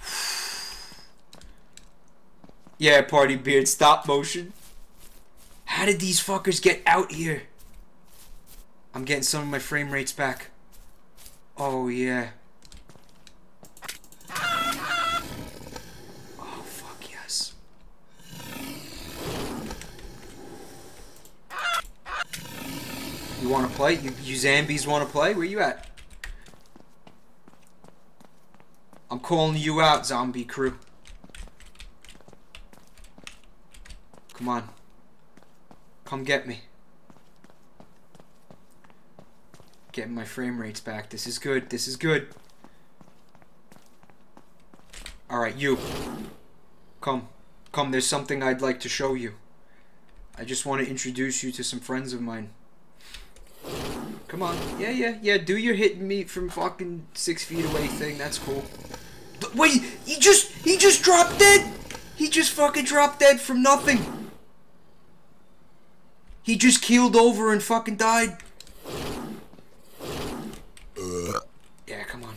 (sighs) yeah, Party Beard, stop motion. How did these fuckers get out here? I'm getting some of my frame rates back. Oh, yeah. You want to play? You, you Zambies want to play? Where you at? I'm calling you out, zombie crew. Come on. Come get me. Getting my frame rates back. This is good. This is good. Alright, you. Come. Come, there's something I'd like to show you. I just want to introduce you to some friends of mine. Come on. Yeah, yeah, yeah. Do your hitting me from fucking six feet away thing. That's cool. Wait, he just, he just dropped dead. He just fucking dropped dead from nothing. He just keeled over and fucking died. Yeah, come on.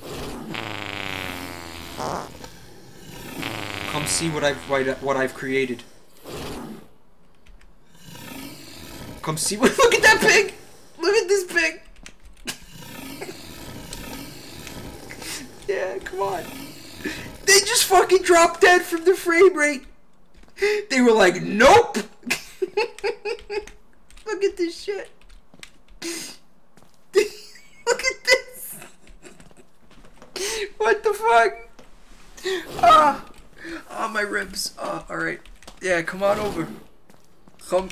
Come see what I've what I've created. Come see what. (laughs) Look at that pig. Look at this pig. Yeah, come on. They just fucking dropped dead from the frame rate. They were like, nope. (laughs) Look at this shit. (laughs) Look at this. What the fuck? Ah, ah, my ribs. Ah, all right. Yeah, come on over. Come,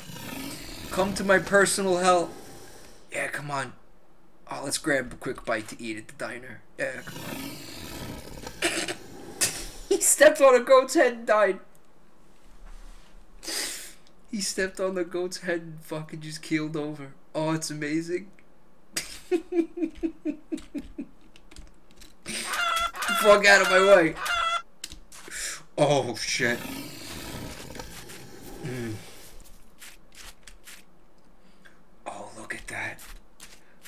come to my personal hell. Yeah, come on. Oh, let's grab a quick bite to eat at the diner. He stepped on a goat's head and died. He stepped on the goat's head and fucking just keeled over. Oh, it's amazing. Fuck out of my way. Oh, shit. Mm. Oh, look at that.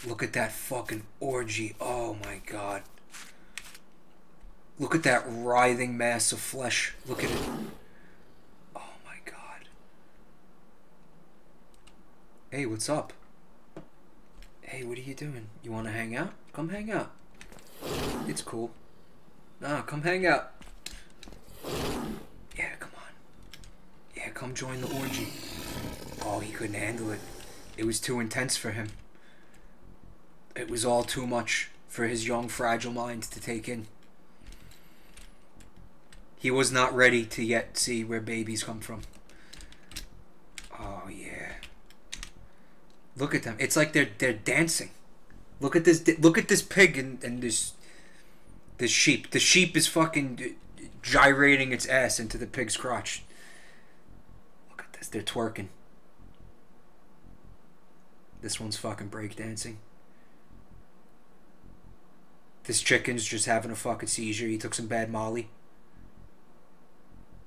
Look at that fucking orgy. Oh my god. Look at that writhing mass of flesh. Look at it. Oh my god. Hey, what's up? Hey, what are you doing? You want to hang out? Come hang out. It's cool. Nah, come hang out. Yeah, come on. Yeah, come join the orgy. Oh, he couldn't handle it. It was too intense for him. It was all too much for his young, fragile mind to take in. He was not ready to yet see where babies come from. Oh yeah. Look at them. It's like they're they're dancing. Look at this. Look at this pig and, and this this sheep. The sheep is fucking gyrating its ass into the pig's crotch. Look at this. They're twerking. This one's fucking breakdancing. This chicken's just having a fucking seizure. He took some bad molly.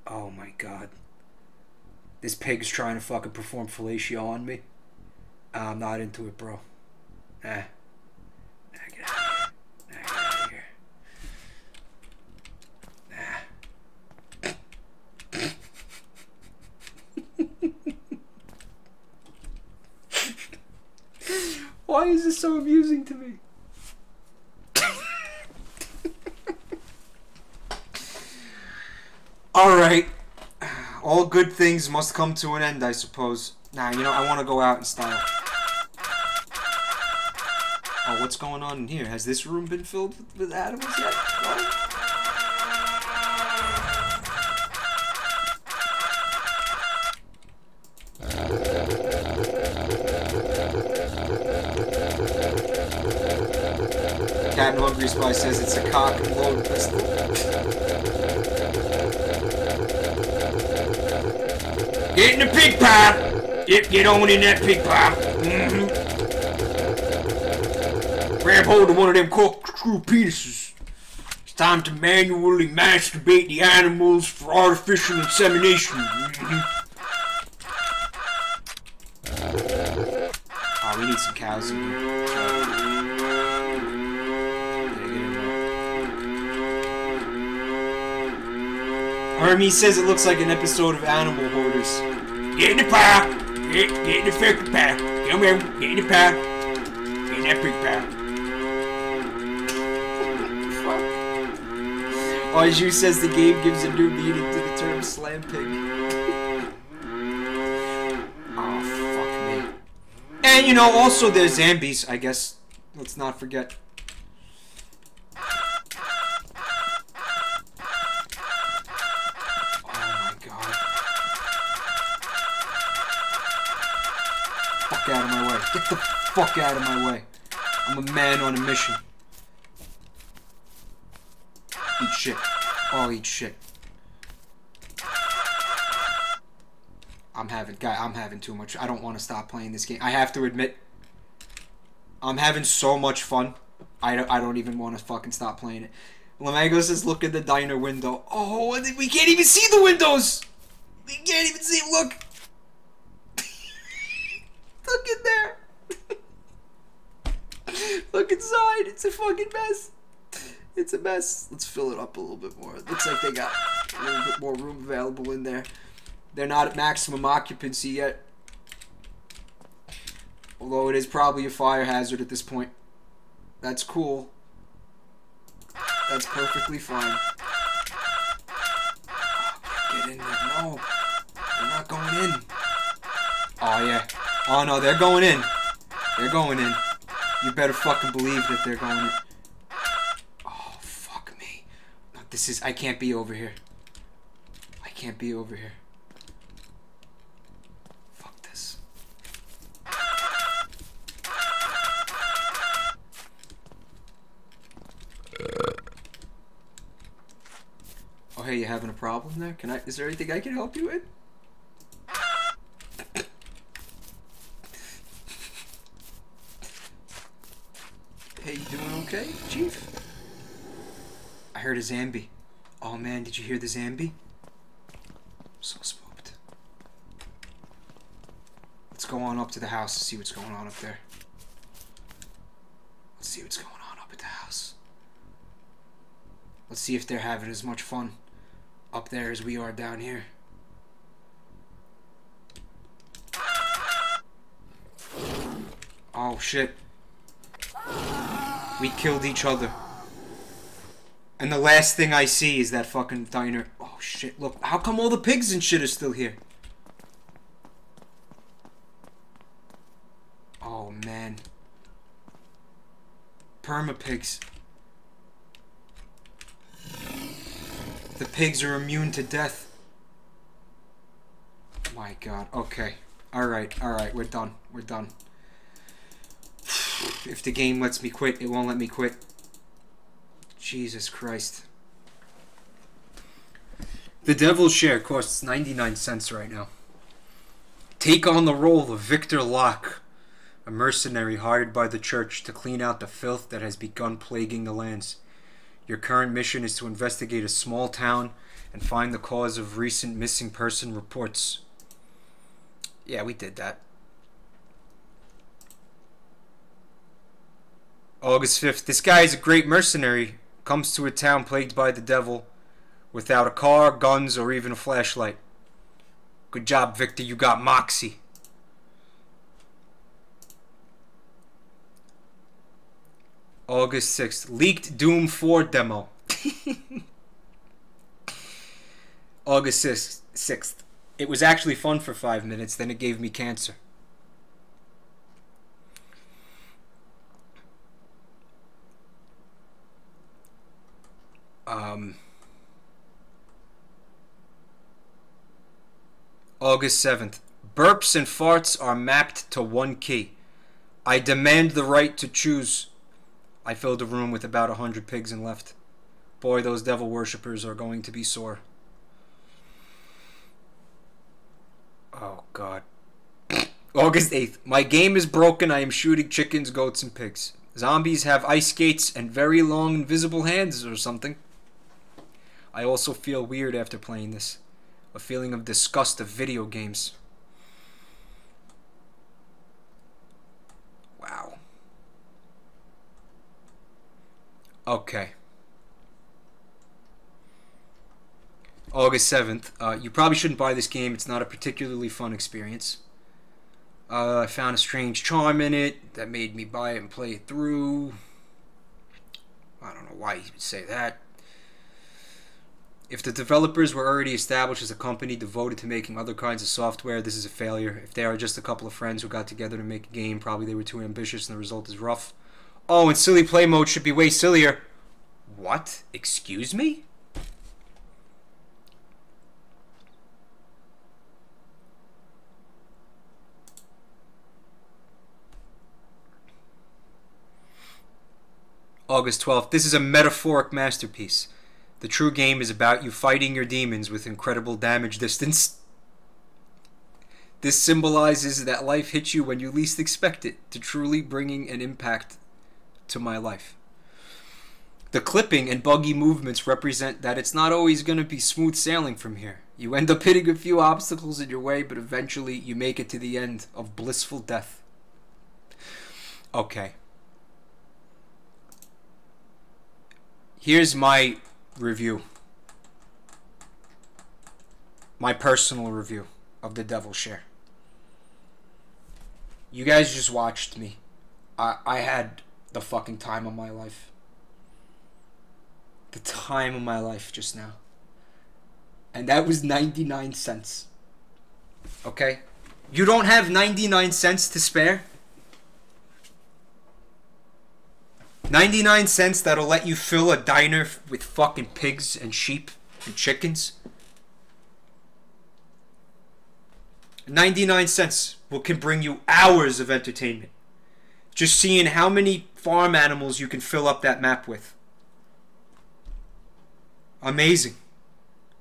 Oh my god. This pig's trying to fucking perform fellatio on me. I'm not into it, bro. Nah. (laughs) Why is this so amusing to me? Alright. All good things must come to an end, I suppose. Nah, you know, I want to go out in style. Oh, what's going on in here? Has this room been filled with, animals yet? No? Captain Hungry Spy says it's a cock and load pistol. Get in the pig pipe! Yep, get on in that pig pipe. Mm-hmm. Grab hold of one of them corkscrew penises. It's time to manually masturbate the animals for artificial insemination. Mm-hmm. Oh, we need some cows in here. Hermes says it looks like an episode of Animal Hoarders. Get in the pie! Get, get in the fucking pie! Come here, get in the pie! Get in that pie! Fuck. Aiju says the game gives a new meaning to the term slam pig. oh, fuck me. And, you know, also there's zombies, I guess. Let's not forget. out of my way. Get the fuck out of my way. I'm a man on a mission. Eat shit. Oh, eat shit. I'm having, guy, I'm having too much. I don't want to stop playing this game. I have to admit, I'm having so much fun. I don't, I don't even want to fucking stop playing it. Lamango says, look at the diner window. Oh, we can't even see the windows! We can't even see, look! Look in there. (laughs) Look inside. It's a fucking mess. It's a mess. Let's fill it up a little bit more. Looks like they got a little bit more room available in there. They're not at maximum occupancy yet. Although it is probably a fire hazard at this point. That's cool. That's perfectly fine. Get in there. No. They're not going in. Oh, yeah. Oh no, they're going in. They're going in. You better fucking believe that they're going in. Oh, fuck me. No, this is... I can't be over here. I can't be over here. Fuck this. Oh, hey, you having a problem there? Can I... Is there anything I can help you with? Hey, you doing okay, Chief? I heard a Zambi. Oh man, did you hear the Zambi? So spooked. Let's go on up to the house and see what's going on up there. Let's see what's going on up at the house. Let's see if they're having as much fun up there as we are down here. Oh shit. We killed each other. And the last thing I see is that fucking diner. Oh shit, look, how come all the pigs and shit are still here? Oh man. Perma pigs. The pigs are immune to death. My god, okay. Alright, alright, we're done. We're done. (sighs) If the game lets me quit, it won't let me quit. Jesus Christ. The Devil's Share costs 99 cents right now. Take on the role of Victor Locke, a mercenary hired by the church to clean out the filth that has begun plaguing the lands. Your current mission is to investigate a small town and find the cause of recent missing person reports. Yeah, we did that. August 5th. This guy is a great mercenary. Comes to a town plagued by the devil without a car, guns, or even a flashlight. Good job, Victor. You got moxie. August 6th. Leaked Doom 4 demo. (laughs) August 6th, 6th. It was actually fun for five minutes, then it gave me cancer. Um, August 7th. Burps and farts are mapped to one key. I demand the right to choose. I filled a room with about a hundred pigs and left. Boy, those devil worshippers are going to be sore. Oh, God. (sniffs) August 8th. My game is broken. I am shooting chickens, goats, and pigs. Zombies have ice skates and very long invisible hands or something. I also feel weird after playing this. A feeling of disgust of video games. Wow. Okay. August 7th. Uh, you probably shouldn't buy this game. It's not a particularly fun experience. Uh, I found a strange charm in it that made me buy it and play it through. I don't know why you would say that. If the developers were already established as a company devoted to making other kinds of software, this is a failure. If they are just a couple of friends who got together to make a game, probably they were too ambitious and the result is rough. Oh, and silly play mode should be way sillier. What? Excuse me? August 12th. This is a metaphoric masterpiece. The true game is about you fighting your demons with incredible damage distance. This symbolizes that life hits you when you least expect it, to truly bringing an impact to my life. The clipping and buggy movements represent that it's not always going to be smooth sailing from here. You end up hitting a few obstacles in your way, but eventually you make it to the end of blissful death. Okay. Here's my review. My personal review of The Devil Share. You guys just watched me. I, I had the fucking time of my life. The time of my life just now. And that was 99 cents. Okay? You don't have 99 cents to spare? 99 cents that'll let you fill a diner with fucking pigs and sheep and chickens. 99 cents will can bring you hours of entertainment. Just seeing how many farm animals you can fill up that map with. Amazing.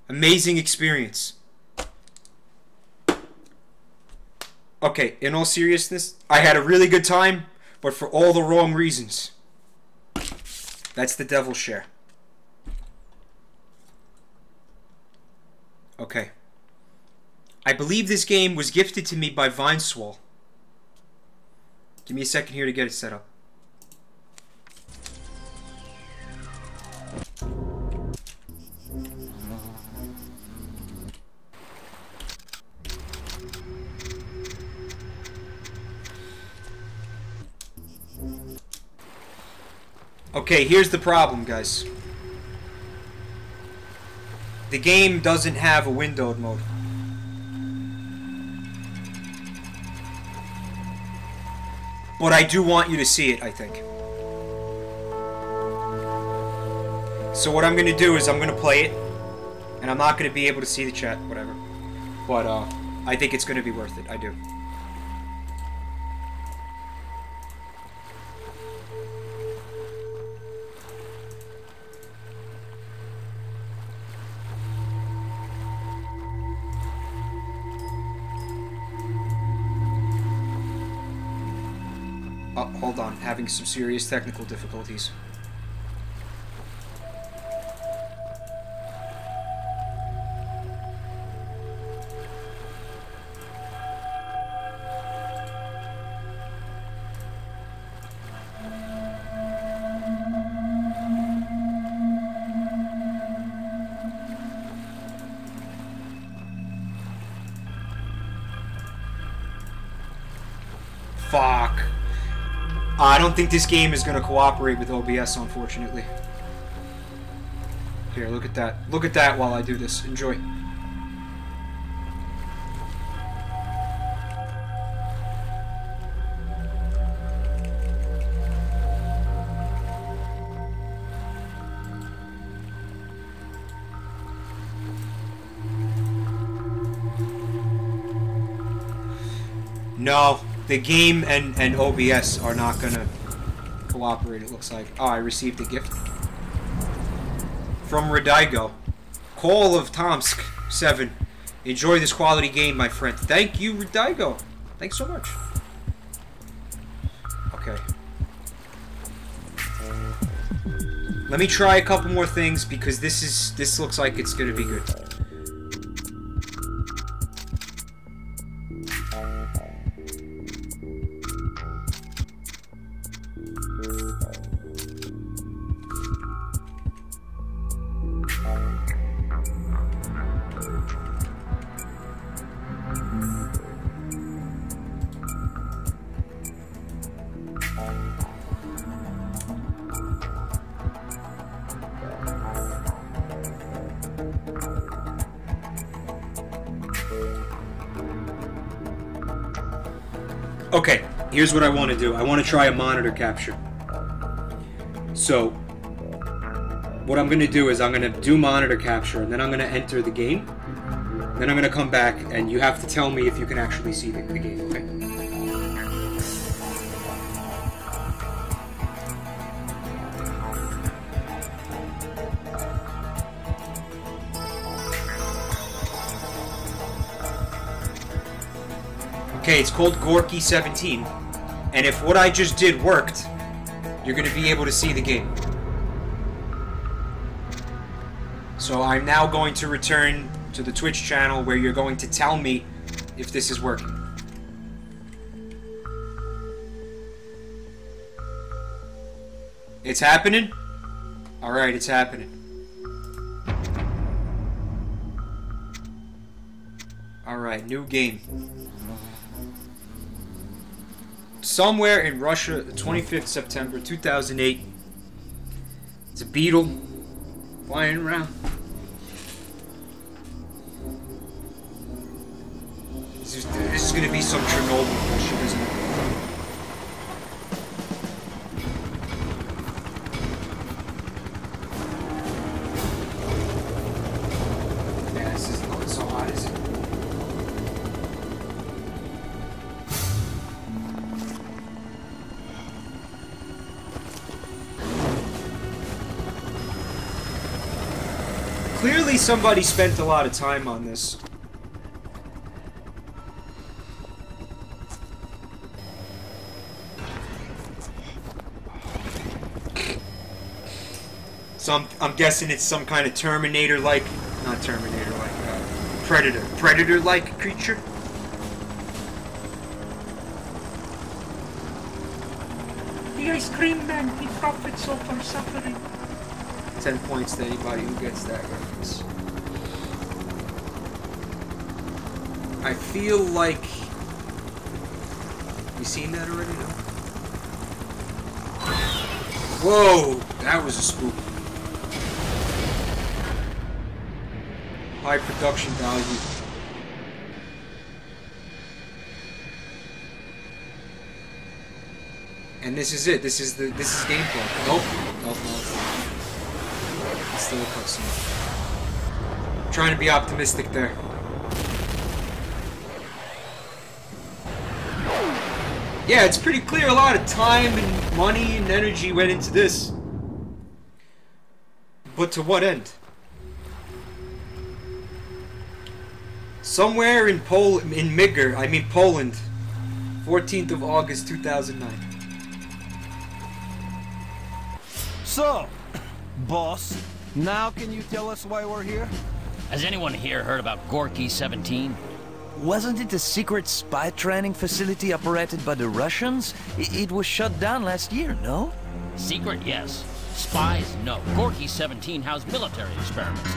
Amazing experience. Okay, in all seriousness, I had a really good time, but for all the wrong reasons. That's the devil's share. Okay. I believe this game was gifted to me by Vineswall. Give me a second here to get it set up. Okay, here's the problem, guys. The game doesn't have a windowed mode. But I do want you to see it, I think. So what I'm going to do is I'm going to play it. And I'm not going to be able to see the chat, whatever. But uh, I think it's going to be worth it. I do. Having some serious technical difficulties. Fuck. I don't think this game is going to cooperate with OBS, unfortunately. Here, look at that. Look at that while I do this. Enjoy. The game and, and OBS are not gonna cooperate, it looks like. Oh, I received a gift. From Radigo. Call of Tomsk 7. Enjoy this quality game, my friend. Thank you, Radigo. Thanks so much. Okay. Let me try a couple more things because this is this looks like it's gonna be good. What I want to do. I want to try a monitor capture. So, what I'm going to do is I'm going to do monitor capture, and then I'm going to enter the game. Then I'm going to come back, and you have to tell me if you can actually see the, the game, okay? Okay, it's called Gorky 17. And if what I just did worked, you're going to be able to see the game. So I'm now going to return to the Twitch channel where you're going to tell me if this is working. It's happening? Alright, it's happening. Alright, new game. Somewhere in Russia, the 25th September 2008. It's a beetle flying around. Somebody spent a lot of time on this. So I'm, I'm guessing it's some kind of Terminator-like, not Terminator-like, uh, Predator. Predator-like creature? The ice cream man, he profits off our suffering. 10 points to anybody who gets that reference. I feel like... You seen that already? No? Whoa! That was a spook. High production value. And this is it. This is the this is gameplay. Nope. Nope. Nope. It's still a cutscene. Trying to be optimistic there. Yeah, it's pretty clear a lot of time and money and energy went into this. But to what end? Somewhere in Pol in Migger, I mean Poland, 14th of August 2009. So, (coughs) boss, now can you tell us why we're here? Has anyone here heard about Gorky 17? Wasn't it a secret spy training facility operated by the Russians? I- it was shut down last year, no? Secret, yes. Spies, no. Gorky 17 housed military experiments.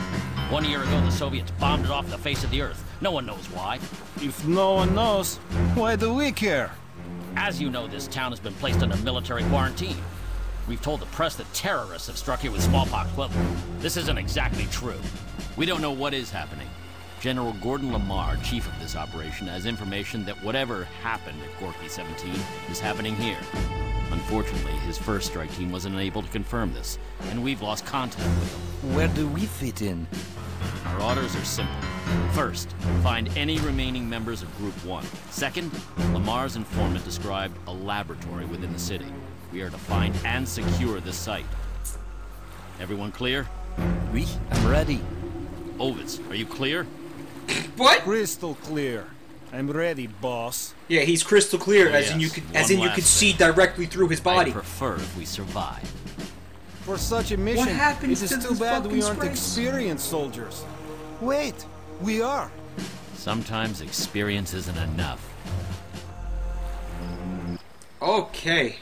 One year ago, the Soviets bombed it off the face of the Earth. No one knows why. If no one knows, why do we care? As you know, this town has been placed under military quarantine. We've told the press that terrorists have struck here with smallpox. Well, this isn't exactly true. We don't know what is happening. General Gordon Lamar, chief of this operation, has information that whatever happened at Gorky 17 is happening here. Unfortunately, his first strike team wasn't able to confirm this, and we've lost contact with them. Where do we fit in? Our orders are simple. First, find any remaining members of Group 1. Second, Lamar's informant described a laboratory within the city. We are to find and secure the site. Everyone clear? Oui, I'm ready. Ovitz, are you clear? What? Crystal clear. I'm ready, boss. Yeah, he's crystal clear, Oh, as in you yes. could, as in you last could thing. see directly through his body. I prefer if we survive. For such a mission, happens it is to too bad we aren't sprites? experienced soldiers. Wait, we are. Sometimes experience isn't enough. Okay.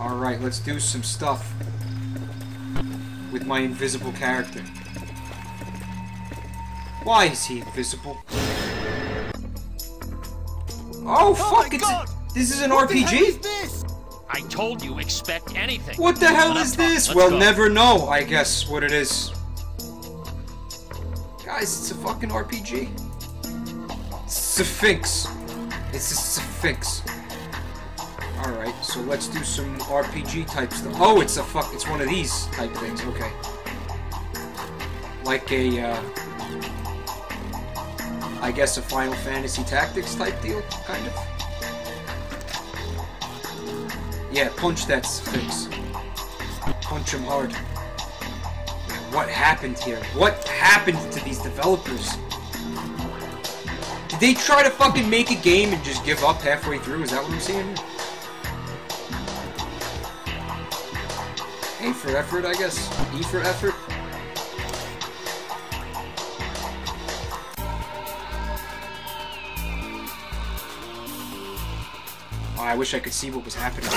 Alright, let's do some stuff with my invisible character. Why is he invisible? Oh, oh fuck! my it's a- this is an What the hell is RPG? this? I told you, expect anything. What the hell Enough is this? Let's We'll go. never know, I guess, what it is. Guys, it's a fucking RPG. Sphinx. It's a Sphinx. Alright, so let's do some RPG type stuff. Oh, it's a fuck, it's one of these type things, okay. Like a, uh, I guess a Final Fantasy Tactics type deal, kind of. Yeah, punch that Sphinx. Punch him hard. What happened here? What happened to these developers? Did they try to fucking make a game and just give up halfway through? Is that what I'm seeing? A for effort, I guess. E for effort. Oh, I wish I could see what was happening.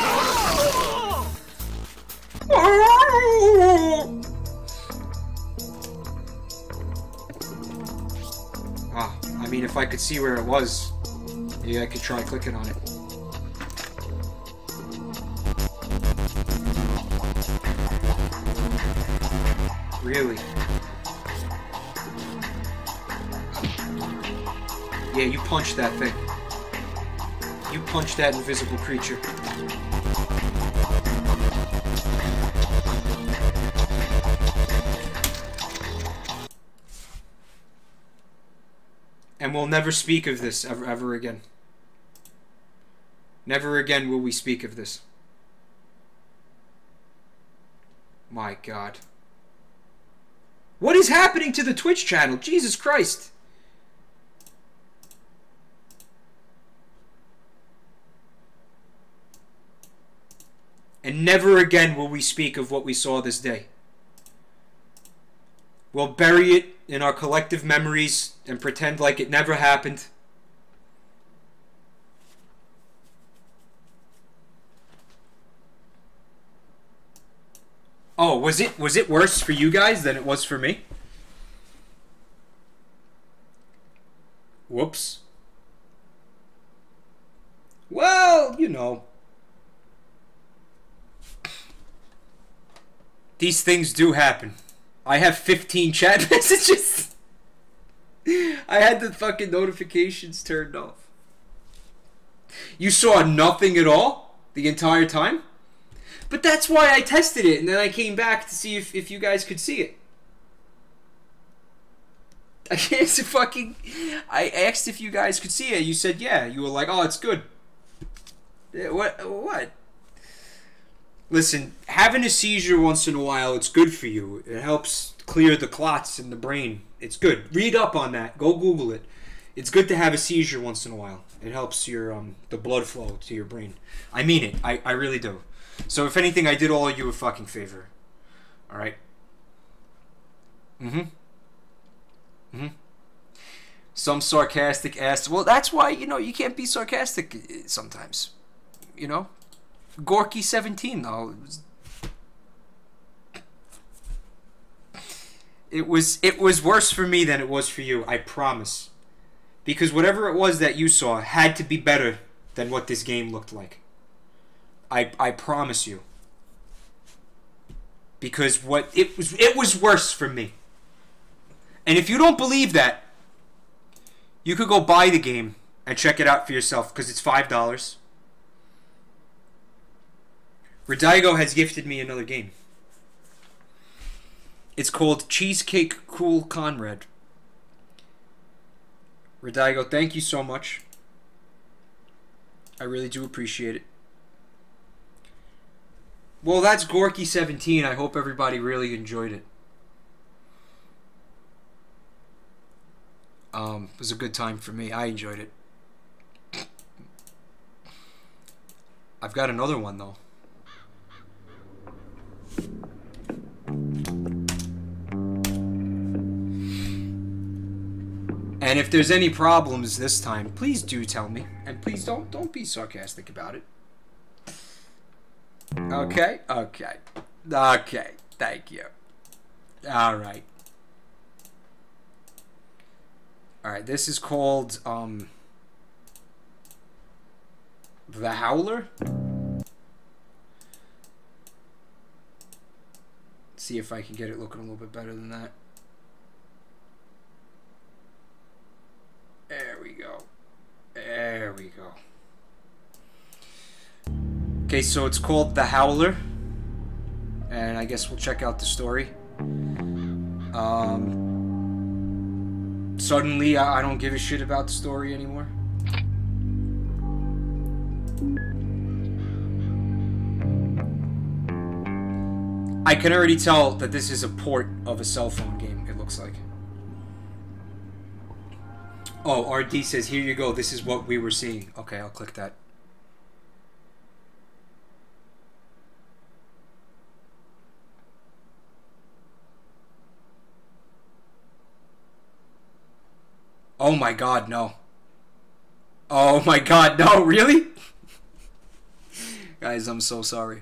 Ah, I mean, if I could see where it was, maybe I could try clicking on it. Yeah, you punch that thing. You punch that invisible creature. And we'll never speak of this ever ever again. Never again will we speak of this. My god. What is happening to the Twitch channel? Jesus Christ. And never again will we speak of what we saw this day. We'll bury it in our collective memories and pretend like it never happened. Oh, was it was it worse for you guys than it was for me? Whoops. Well, you know. These things do happen. I have 15 chat (laughs) messages. I had the fucking notifications turned off. You saw nothing at all the entire time? But that's why I tested it, and then I came back to see if, if you guys could see it. I can't (laughs) fucking. I asked if you guys could see it. You said yeah. You were like, "Oh, it's good." What? What? Listen, having a seizure once in a while, it's good for you. It helps clear the clots in the brain. It's good. Read up on that. Go Google it. It's good to have a seizure once in a while. It helps your um the blood flow to your brain. I mean it. I, I really do. So if anything, I did all of you a fucking favor. All right. Mm-hmm. Mm-hmm. Some sarcastic ass. Well, that's why you know you can't be sarcastic uh, sometimes. You know, Gorky seventeen though. It was, it was it was worse for me than it was for you. I promise. Because whatever it was that you saw had to be better than what this game looked like. I I promise you. Because what it was it was worse for me. And if you don't believe that, you could go buy the game and check it out for yourself because it's five dollars. Rodaigo has gifted me another game. It's called Cheesecake Cool Conrad. Rodaigo, thank you so much. I really do appreciate it. Well, that's Gorky17. I hope everybody really enjoyed it. Um, it was a good time for me. I enjoyed it. I've got another one though. And if there's any problems this time, please do tell me. And please don't don't be sarcastic about it. Okay? Okay. Okay. Thank you. All right. All right, this is called um The Howler. See if I can get it looking a little bit better than that. There we go. There we go. Okay, so it's called The Howler. And I guess we'll check out the story. Um, suddenly, I I don't give a shit about the story anymore. I can already tell that this is a port of a cell phone game, it looks like. Oh, RD says, here you go, this is what we were seeing. Okay, I'll click that. Oh my god, no. Oh my god, no, (laughs) really? Guys, I'm so sorry.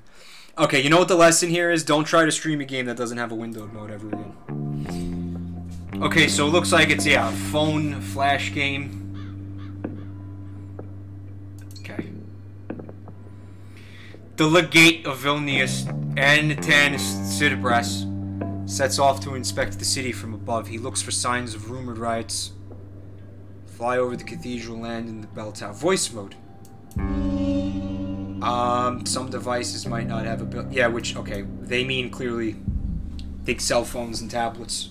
Okay, you know what the lesson here is? Don't try to stream a game that doesn't have a windowed mode ever again. Okay, so it looks like it's, yeah, phone flash game. Okay. The legate of Vilnius, Antanas Sidibras, sets off to inspect the city from above. He looks for signs of rumored riots. Fly over the cathedral, land in the bell tower. Voice mode. Um, some devices might not have a bill. Yeah, which okay, they mean clearly big cell phones and tablets.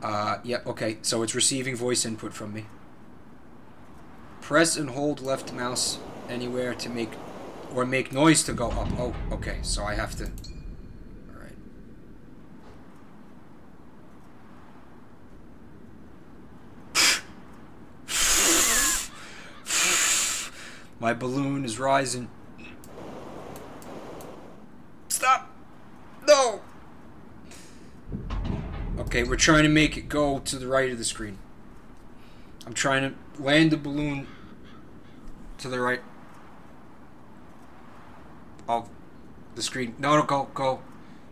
Uh, yeah, okay, so it's receiving voice input from me. Press and hold left mouse anywhere to make or make noise to go up. Oh, okay, so I have to. My balloon is rising. Stop! No! Okay, we're trying to make it go to the right of the screen. I'm trying to land the balloon to the right. Oh, the screen. No, no, go, go.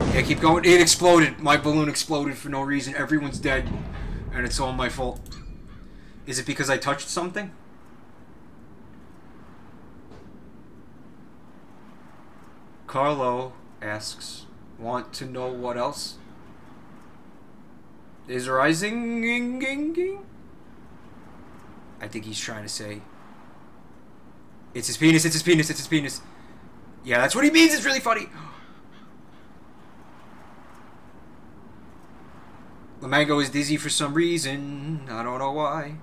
Yeah, keep going. It exploded. My balloon exploded for no reason. Everyone's dead. And it's all my fault. Is it because I touched something? Carlo asks, want to know what else? is rising. I think he's trying to say. It's his penis, it's his penis, it's his penis. Yeah, that's what he means, it's really funny. Lamango is dizzy for some reason. I don't know why.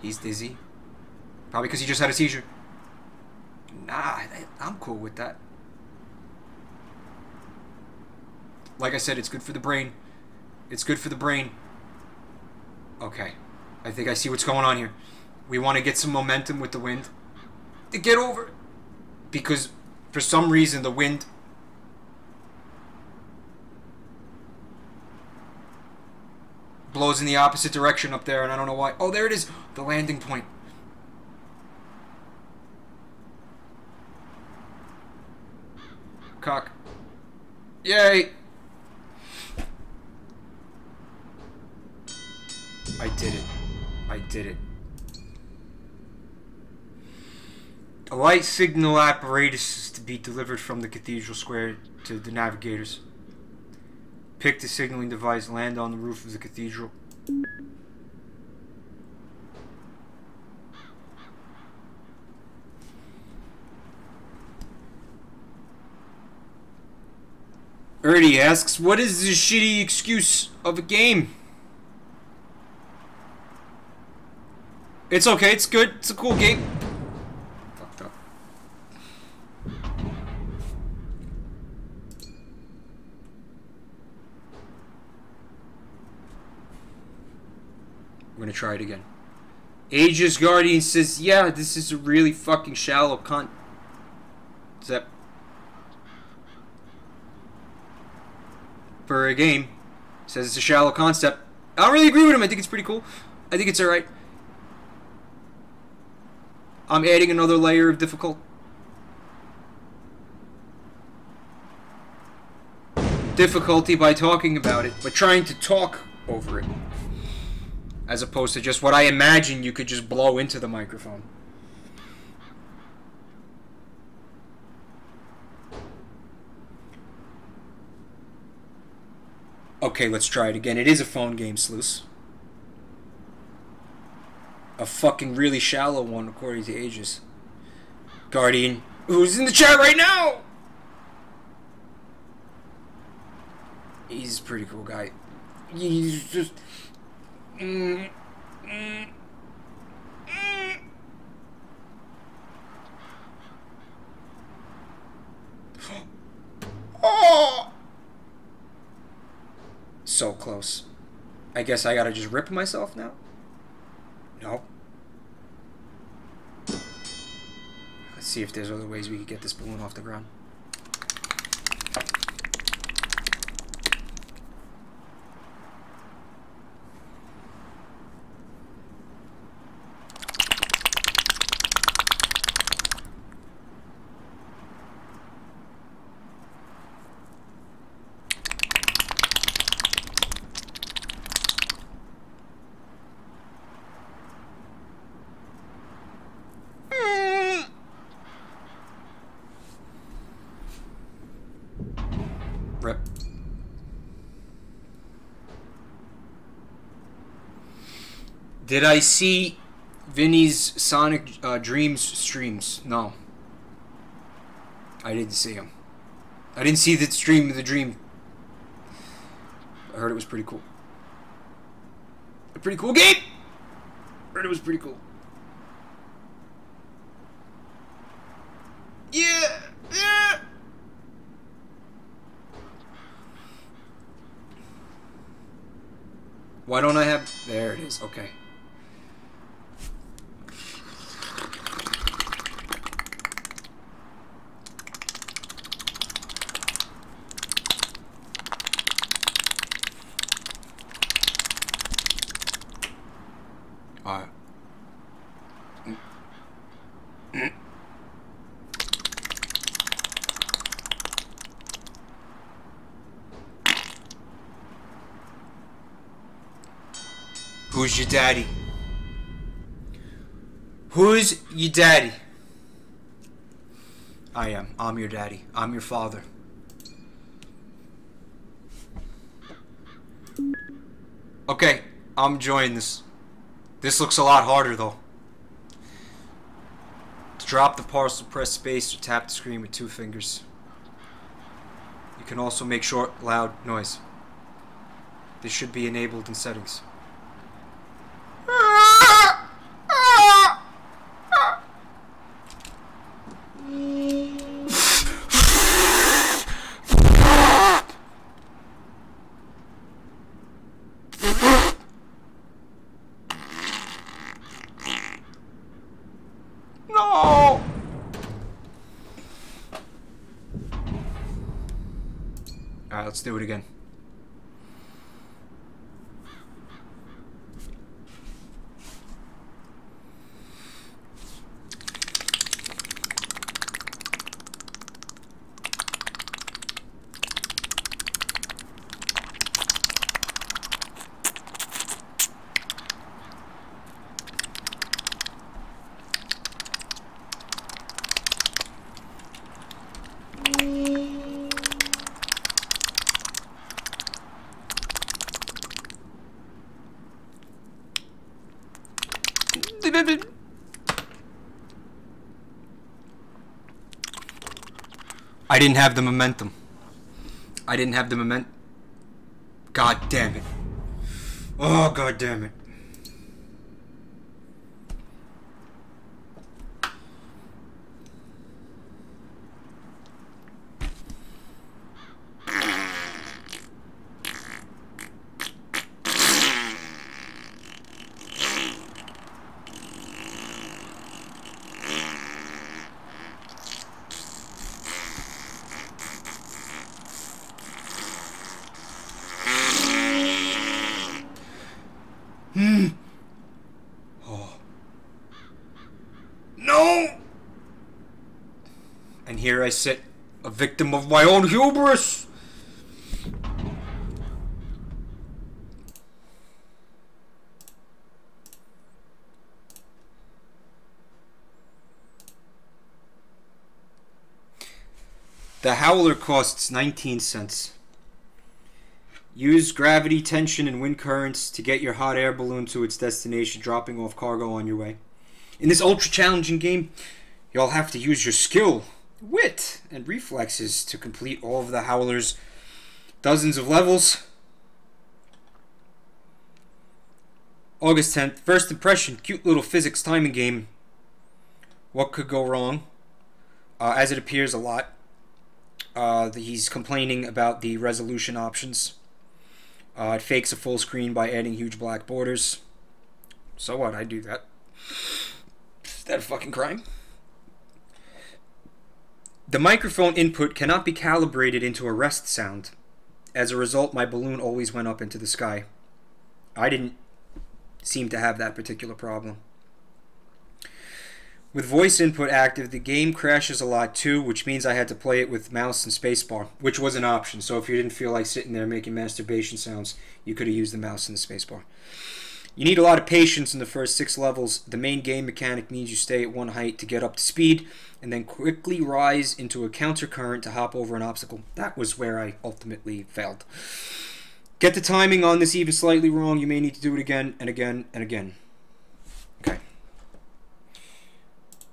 He's dizzy. Probably because he just had a seizure. Nah, I'm cool with that. Like I said, it's good for the brain. It's good for the brain. Okay. I think I see what's going on here. We want to get some momentum with the wind. To get over. Because for some reason the wind blows in the opposite direction up there and I don't know why. Oh, there it is. The landing point. Cock. Yay! I did it. I did it. A light signal apparatus is to be delivered from the cathedral square to the navigators. Pick the signaling device, land on the roof of the cathedral. Ernie asks, what is this shitty excuse of a game? It's okay, it's good, it's a cool game. Fucked up. I'm gonna try it again. Aegis Guardian says, yeah, this is a really fucking shallow con... Zep. For a game. Says it's a shallow concept. I don't really agree with him. I think it's pretty cool. I think it's alright. I'm adding another layer of difficult. Difficulty by talking about it, but trying to talk over it. As opposed to just what I imagine you could just blow into the microphone. Okay, let's try it again. It is a phone game, Sluice. A fucking really shallow one, according to Aegis. Guardian, who's in the chat right now? He's a pretty cool guy. He's just. Mm, (gasps) mm. Oh! So close. I guess I gotta just rip myself now? No. See if there's other ways we could get this balloon off the ground. Rip. Did I see Vinny's Sonic uh, Dreams streams? No. I didn't see him. I didn't see the stream of the dream. I heard it was pretty cool. A pretty cool game! I Heard it was pretty cool. Yeah! Yeah! Why don't I have... There it is. Okay. Alright. Who's your daddy? Who's your daddy? I am. I'm your daddy. I'm your father. Okay, I'm enjoying this. This looks a lot harder though. To drop the parcel, press space or tap the screen with two fingers. You can also make short, loud noise. This should be enabled in settings. No! Alright, let's do it again. I didn't have the momentum. I didn't have the moment. God damn it. Oh, god damn it. No! And here I a victim of my own hubris! The Howler costs 19 cents. Use gravity, tension, and wind currents to get your hot air balloon to its destination, dropping off cargo on your way. In this ultra challenging game, you'll have to use your skill, wit, and reflexes to complete all of the Howler's dozens of levels. August 10th, first impression, cute little physics timing game. What could go wrong? Uh, as it appears a lot. Uh, he's complaining about the resolution options. Uh, it fakes a full screen by adding huge black borders. So what? I do that. Is that a fucking crime? The microphone input cannot be calibrated into a rest sound. As a result, my balloon always went up into the sky. I didn't seem to have that particular problem. With voice input active, the game crashes a lot too, which means I had to play it with mouse and spacebar, which was an option. So if you didn't feel like sitting there making masturbation sounds, you could have used the mouse and the spacebar. You need a lot of patience in the first six levels. The main game mechanic means you stay at one height to get up to speed, and then quickly rise into a counter current to hop over an obstacle. That was where I ultimately failed. Get the timing on this even slightly wrong, you may need to do it again and again and again. Okay.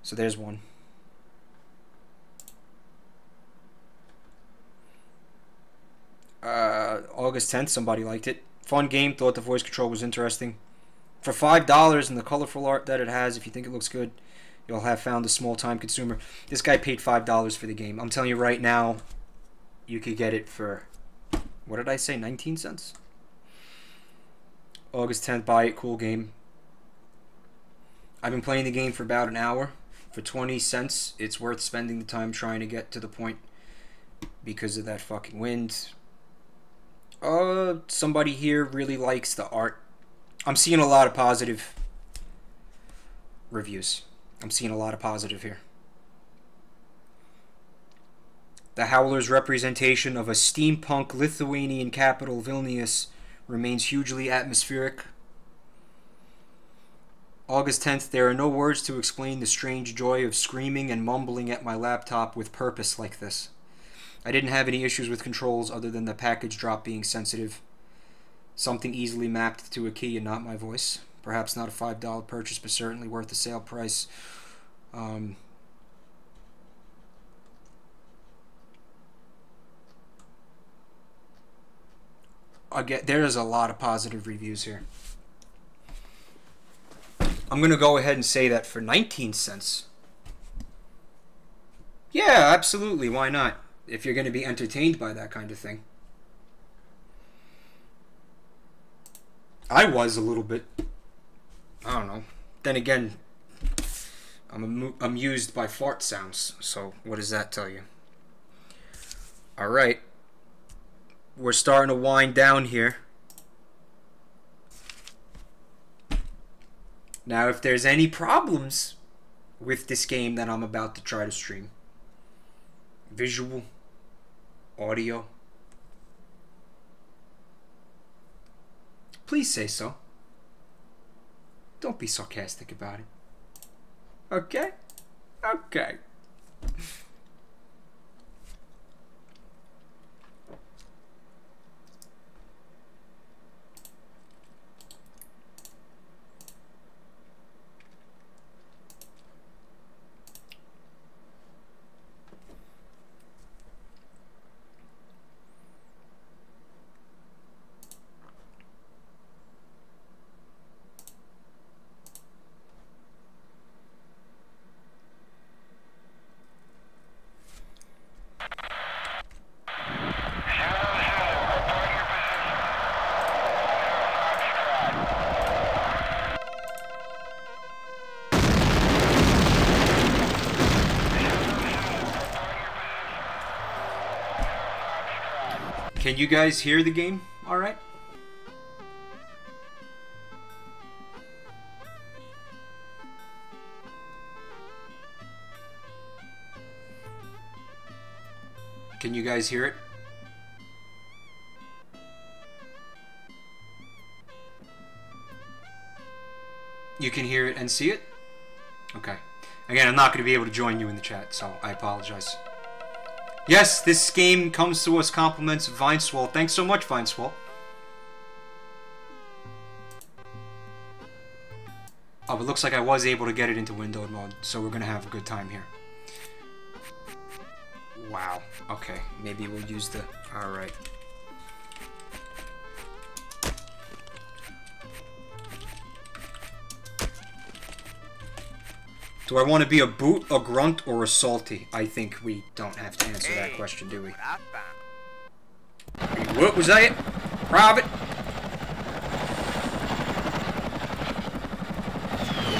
So there's one. Uh, August 10th, somebody liked it. Fun game, thought the voice control was interesting. For $5 and the colorful art that it has, if you think it looks good, you'll have found a small time consumer. This guy paid $5 for the game. I'm telling you right now, you could get it for, what did I say, 19 cents? August 10th, buy it, cool game. I've been playing the game for about an hour. For 20 cents, it's worth spending the time trying to get to the point because of that fucking wind. Uh, somebody here really likes the art. I'm seeing a lot of positive reviews. I'm seeing a lot of positive here. The Howler's representation of a steampunk Lithuanian capital, Vilnius, remains hugely atmospheric. August 10th, there are no words to explain the strange joy of screaming and mumbling at my laptop with purpose like this. I didn't have any issues with controls other than the package drop being sensitive. Something easily mapped to a key and not my voice. Perhaps not a $5 purchase, but certainly worth the sale price. Um, again, there is a lot of positive reviews here. I'm going to go ahead and say that for 19 cents. Yeah, absolutely. Why not? If you're going to be entertained by that kind of thing. I was a little bit. I don't know. Then again, I'm amu- amused by fart sounds. So what does that tell you? All right. We're starting to wind down here. Now, if there's any problems with this game that I'm about to try to stream, visual, audio, please say so. Don't be sarcastic about it. Okay? Okay. (laughs) Can you guys hear the game all right? Can you guys hear it? You can hear it and see it? Okay. Again, I'm not going to be able to join you in the chat, so I apologize. Yes, this game comes to us compliments of Vineswall. Thanks so much, Vineswall. Oh, it looks like I was able to get it into windowed mode, so we're gonna have a good time here. Wow. Okay, maybe we'll use the... Alright. Do I want to be a boot, a grunt, or a salty? I think we don't have to answer that question, do we? What was that? Private?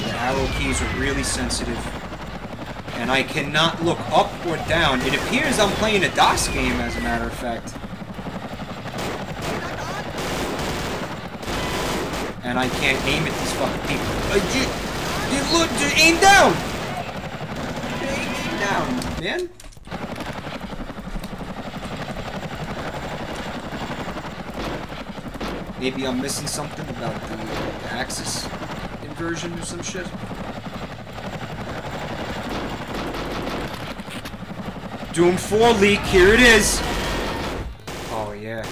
The arrow keys are really sensitive. And I cannot look up or down. It appears I'm playing a DOS game, as a matter of fact. And I can't aim at these fucking people. Uh, you, you look, just aim down! Man. Maybe I'm missing something about the, the axis inversion or some shit. Doom 4 leak, here it is! Oh, yeah.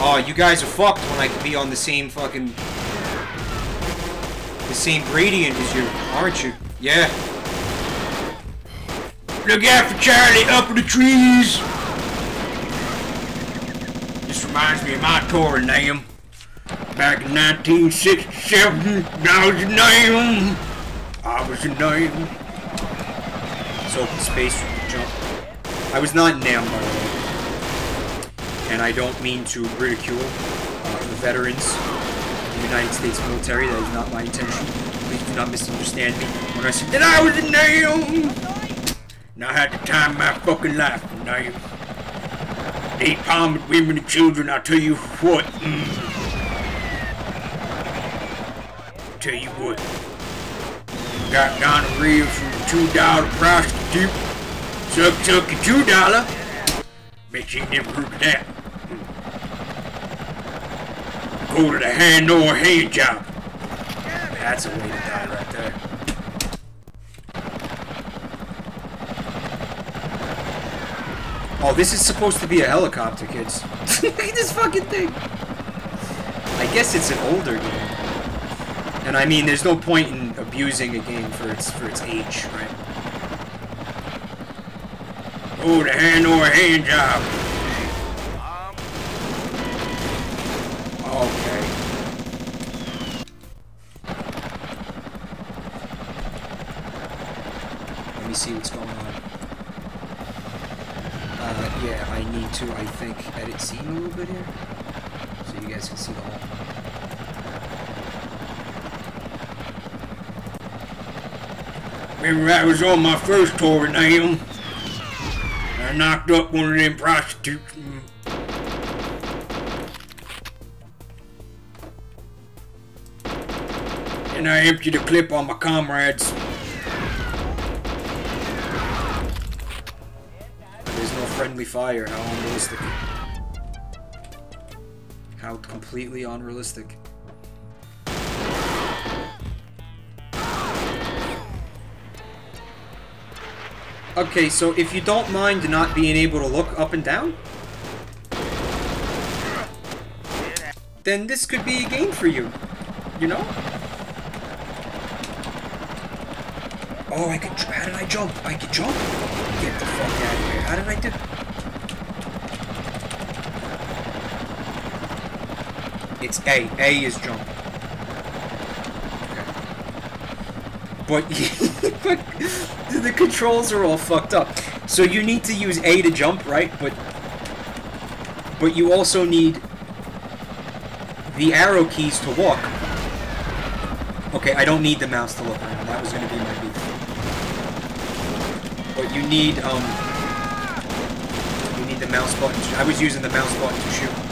Oh, you guys are fucked when I can be on the same fucking... The same gradient as you, aren't you? Yeah. Look out for Charlie up in the trees! This reminds me of my touring name. Back in 1967, I was a name. I was a name. It's open space from the jump. I was not named, by the way. And I don't mean to ridicule uh, the veterans of the United States military. That is not my intention. Please do not misunderstand me when I said that I was a nail. And I had the time of my fucking life, nail. Eight pound with women and children, I'll tell you what. Mm. Tell you what. Got gonorrhea from a two dollar prostitute. Suck, suck a two dollar. Bet you never heard of that. Go to the hand or hand job. That's a way to right there. Oh, this is supposed to be a helicopter, kids. (laughs) Look at this fucking thing. I guess it's an older game. And I mean, there's no point in abusing a game for its for its age, right? Oh, the hand or hand job. Okay. Let me see what's going on. Uh, yeah, I need to, I think, edit scene a little bit here. So you guys can see the whole. Remember I was on my first tour Nam. I knocked up one of them prostitutes. And I emptied a clip on my comrades. Fire. How unrealistic. How completely unrealistic. Okay, so if you don't mind not being able to look up and down, then this could be a game for you. You know? Oh, I could. How did I jump? I could jump? Get the fuck out of here. How did I do? It's A. A is jump. But, (laughs) but the controls are all fucked up. So you need to use A to jump, right? But but you also need the arrow keys to walk. Okay, I don't need the mouse to look around. That was going to be my beef. But you need um you need the mouse button. To, I was using the mouse button to shoot.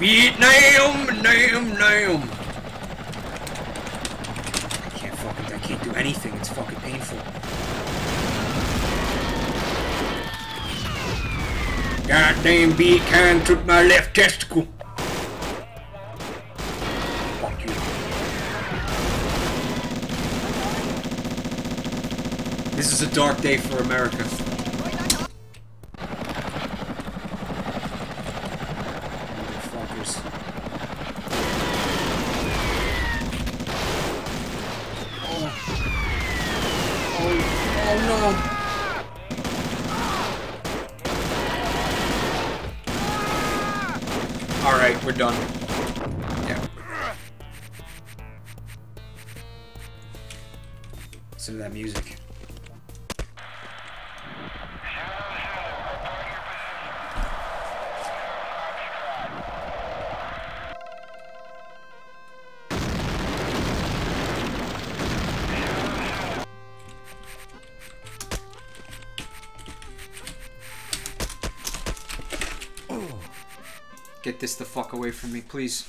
Vietnam, nam, nam. I can't fucking, I can't do anything. It's fucking painful. Goddamn bee can took my left testicle. Fuck you. This is a dark day for America. This the fuck away from me, please.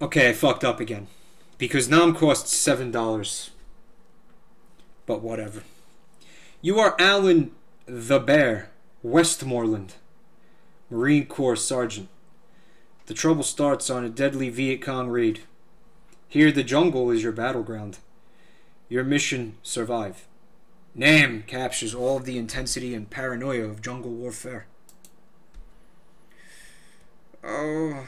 Okay, I fucked up again. Because Nam costs $7. But whatever. You are Alan the Bear, Westmoreland, Marine Corps Sergeant. The trouble starts on a deadly Viet Cong raid. Here, the jungle is your battleground. Your mission survive. Nam captures all of the intensity and paranoia of jungle warfare. Oh.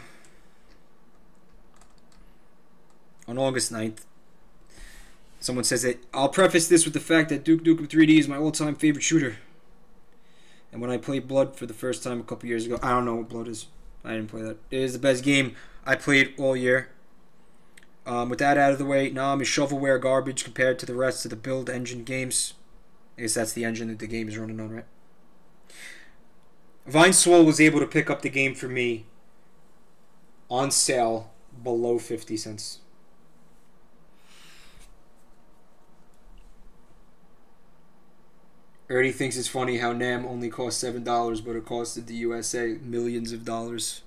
On August 9th, someone says that I'll preface this with the fact that Duke Nukem 3D is my all time favorite shooter. And when I played Blood for the first time a couple years ago, I don't know what Blood is. I didn't play that. It is the best game I played all year. Um, with that out of the way, Nam is shovelware garbage compared to the rest of the build engine games. I guess that's the engine that the game is running on, right? Vine Swole was able to pick up the game for me on sale below 50 cents. Ernie thinks it's funny how NAM only cost $7, but it costed the USA millions of dollars.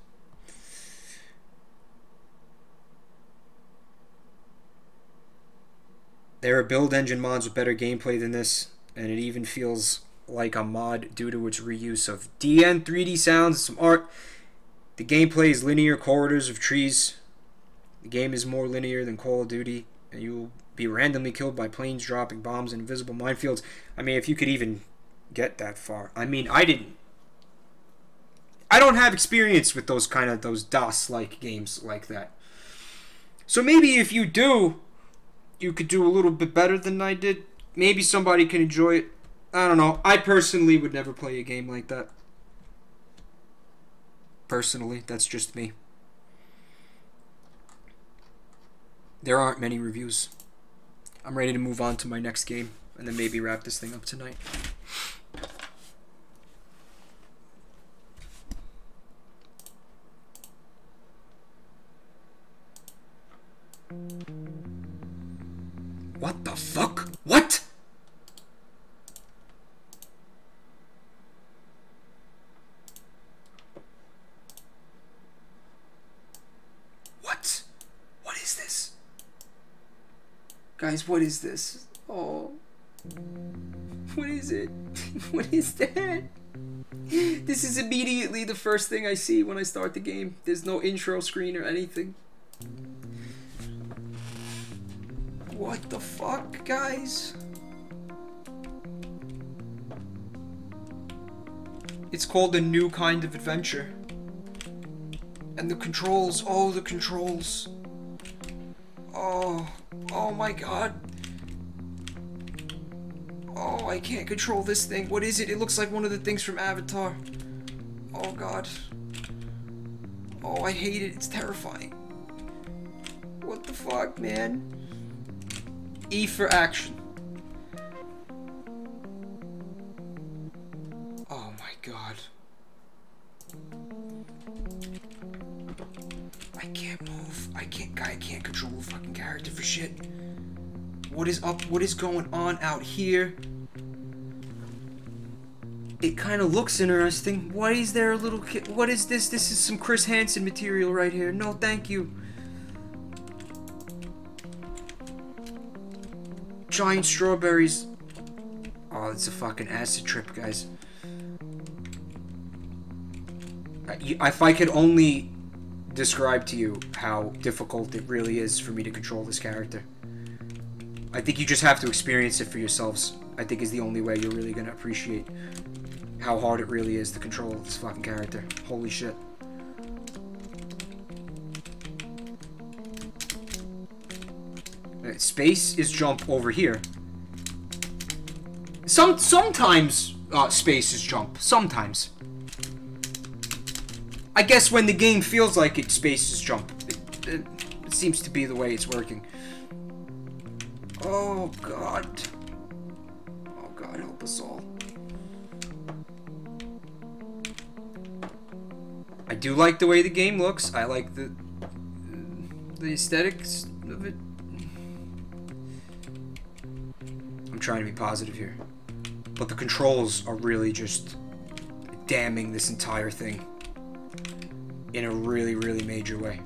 There are build engine mods with better gameplay than this, and it even feels like a mod due to its reuse of DN 3D sounds and some art. The gameplay is linear corridors of trees. The game is more linear than Call of Duty. and you'll be randomly killed by planes dropping bombs and invisible minefields. I mean, if you could even get that far. I mean, I didn't. I don't have experience with those kind of those DOS like games like that. So maybe if you do, you could do a little bit better than I did. Maybe somebody can enjoy it. I don't know. I personally would never play a game like that. Personally, that's just me. There aren't many reviews. I'm ready to move on to my next game and then maybe wrap this thing up tonight. What the fuck? What? What is this? Guys, what is this? Oh. What is it? (laughs) what is that? This is immediately the first thing I see when I start the game. There's no intro screen or anything. What the fuck, guys? It's called a new kind of adventure. And the controls, oh, the controls. Oh, oh my god. Oh, I can't control this thing. What is it? It looks like one of the things from Avatar. Oh god. Oh, I hate it. It's terrifying. What the fuck, man? E for action. What is up? What is going on out here? It kind of looks interesting. Why is there a little kid? What is this? This is some Chris Hansen material right here. No, thank you. Giant strawberries. Oh, it's a fucking acid trip, guys. If I could only describe to you how difficult it really is for me to control this character. I think you just have to experience it for yourselves. I think is the only way you're really gonna appreciate how hard it really is to control this fucking character. Holy shit. Space is jump over here. Some sometimes uh, space is jump. Sometimes. I guess when the game feels like it, space is jump. It, it, it seems to be the way it's working. Oh god. Oh god, help us all. I do like the way the game looks. I like the the aesthetics of it. I'm trying to be positive here. But the controls are really just damning this entire thing in a really, really major way.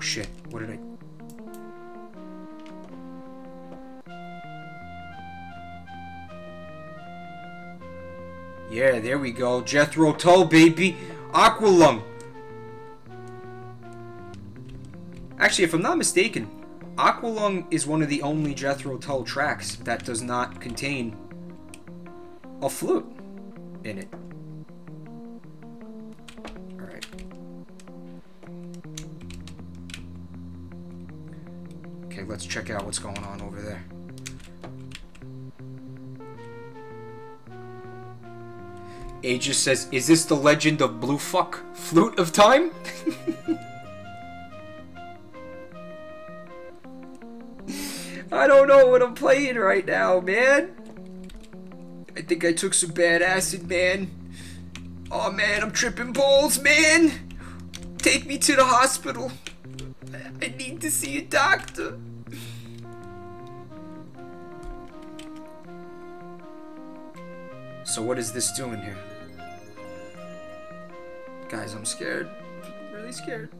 Oh shit, what did I... Yeah, there we go. Jethro Tull, baby. Aqualung. Actually, if I'm not mistaken, Aqualung is one of the only Jethro Tull tracks that does not contain a flute in it. Let's check out what's going on over there. Aegis says, is this the legend of Blue Fuck? Flute of Time? (laughs) I don't know what I'm playing right now, man. I think I took some bad acid, man. Oh, man, I'm tripping balls, man. Take me to the hospital. I need to see a doctor. So what is this doing here? Guys, I'm scared. I'm really scared.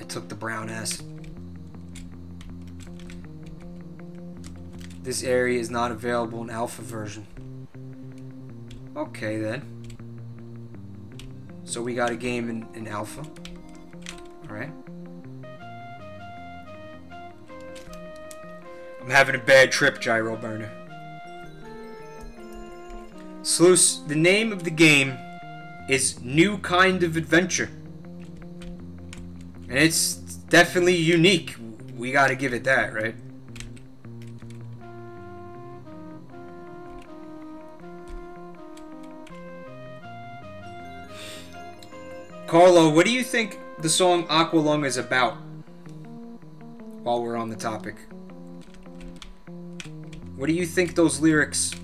I took the brown acid. This area is not available in alpha version. Okay then. So we got a game in, in alpha. Alright. I'm having a bad trip, Gyro Burner. Sluice, the name of the game is New Kind of Adventure. And it's definitely unique. We gotta give it that, right? Carlo, what do you think the song Aqualung is about? While we're on the topic. What do you think those lyrics...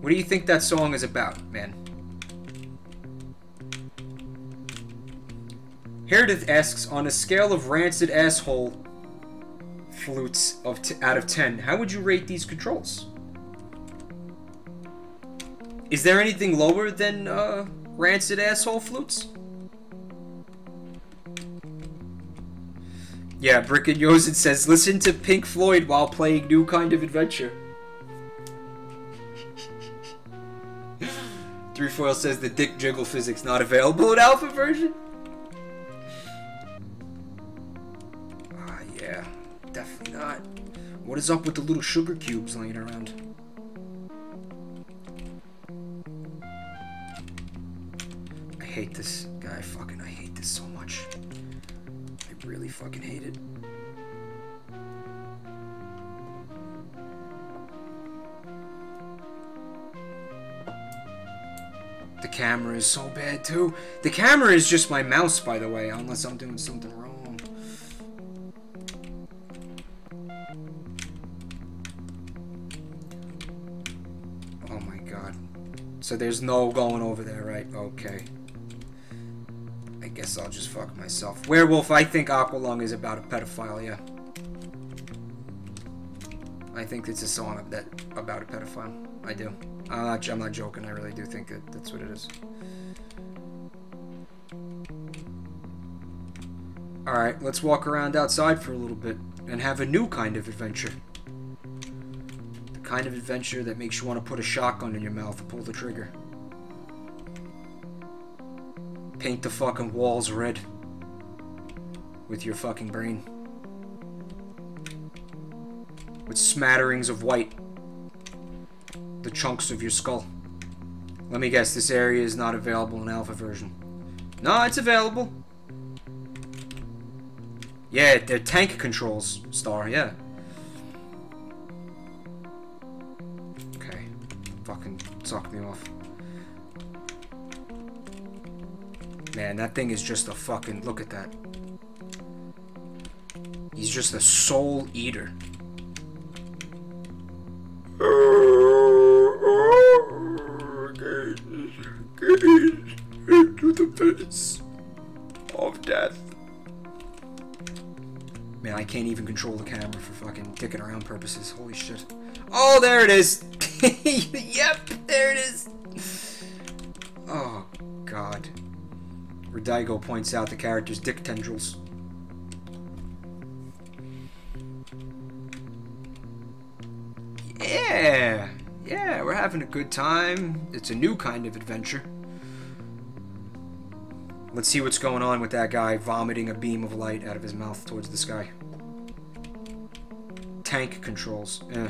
What do you think that song is about, man? Heredith asks, on a scale of rancid asshole flutes of out of 10, how would you rate these controls? Is there anything lower than uh, rancid asshole flutes? Yeah, Brick and Yosin says, listen to Pink Floyd while playing New Kind of Adventure. Threefoil says the dick jiggle physics not available in alpha version. Ah, yeah, definitely not. What is up with the little sugar cubes laying around? I hate this guy. Fucking, I hate this so much. I really fucking hate it. Camera is so bad too. The camera is just my mouse, by the way, unless I'm doing something wrong. Oh my god. So there's no going over there, right? Okay. I guess I'll just fuck myself. Werewolf, I think Aqualung is about a pedophile, yeah. I think it's a song that about a pedophile. I do. I'm not, I'm not joking. I really do think that that's what it is. Alright, let's walk around outside for a little bit and have a new kind of adventure. The kind of adventure that makes you want to put a shotgun in your mouth and pull the trigger. Paint the fucking walls red with your fucking brain. With smatterings of white. The chunks of your skull. Let me guess, this area is not available in alpha version. No, it's available. Yeah, they're tank controls, Star, yeah. Okay. Fucking suck me off. Man, that thing is just a fucking... Look at that. He's just a soul eater. Face of death. Man, I can't even control the camera for fucking dicking around purposes. Holy shit. Oh, there it is! (laughs) yep, there it is! Oh, God. Rodaigo points out the character's dick tendrils. Yeah! Yeah, we're having a good time. It's a new kind of adventure. Let's see what's going on with that guy vomiting a beam of light out of his mouth towards the sky. Tank controls. Eh.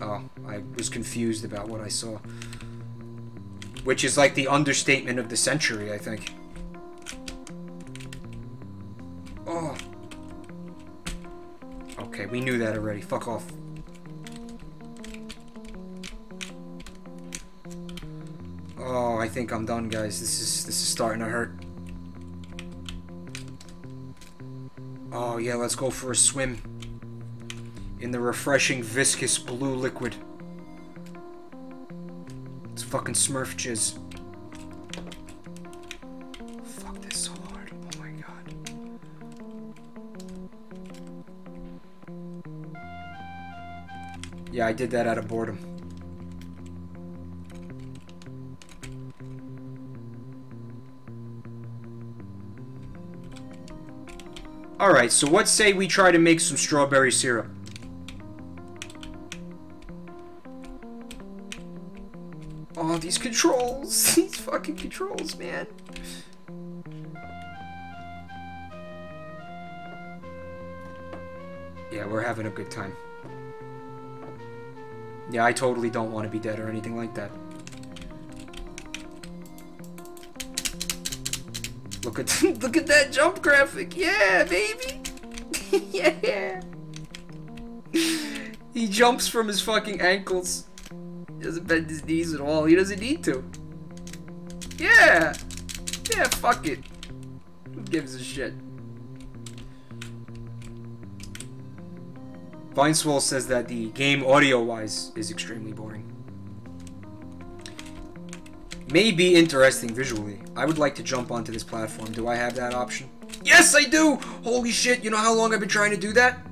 Oh, I was confused about what I saw. Which is like the understatement of the century, I think. Oh. Okay, we knew that already. Fuck off. Think I'm done, guys. This is this is starting to hurt. Oh yeah, let's go for a swim in the refreshing viscous blue liquid. It's fucking Smurf jizz. Fuck this so hard. Oh my god. Yeah, I did that out of boredom. Alright, so let's say we try to make some strawberry syrup. Oh, these controls. (laughs) these fucking controls, man. Yeah, we're having a good time. Yeah, I totally don't want to be dead or anything like that. Look at (laughs) look at that jump graphic. Yeah, baby. (laughs) yeah. He jumps from his fucking ankles. He doesn't bend his knees at all. He doesn't need to. Yeah. Yeah, fuck it. Who gives a shit? Vineswell says that the game audio-wise is extremely boring. May be interesting visually. I would like to jump onto this platform. Do I have that option? Yes, I do! Holy shit, you know how long I've been trying to do that?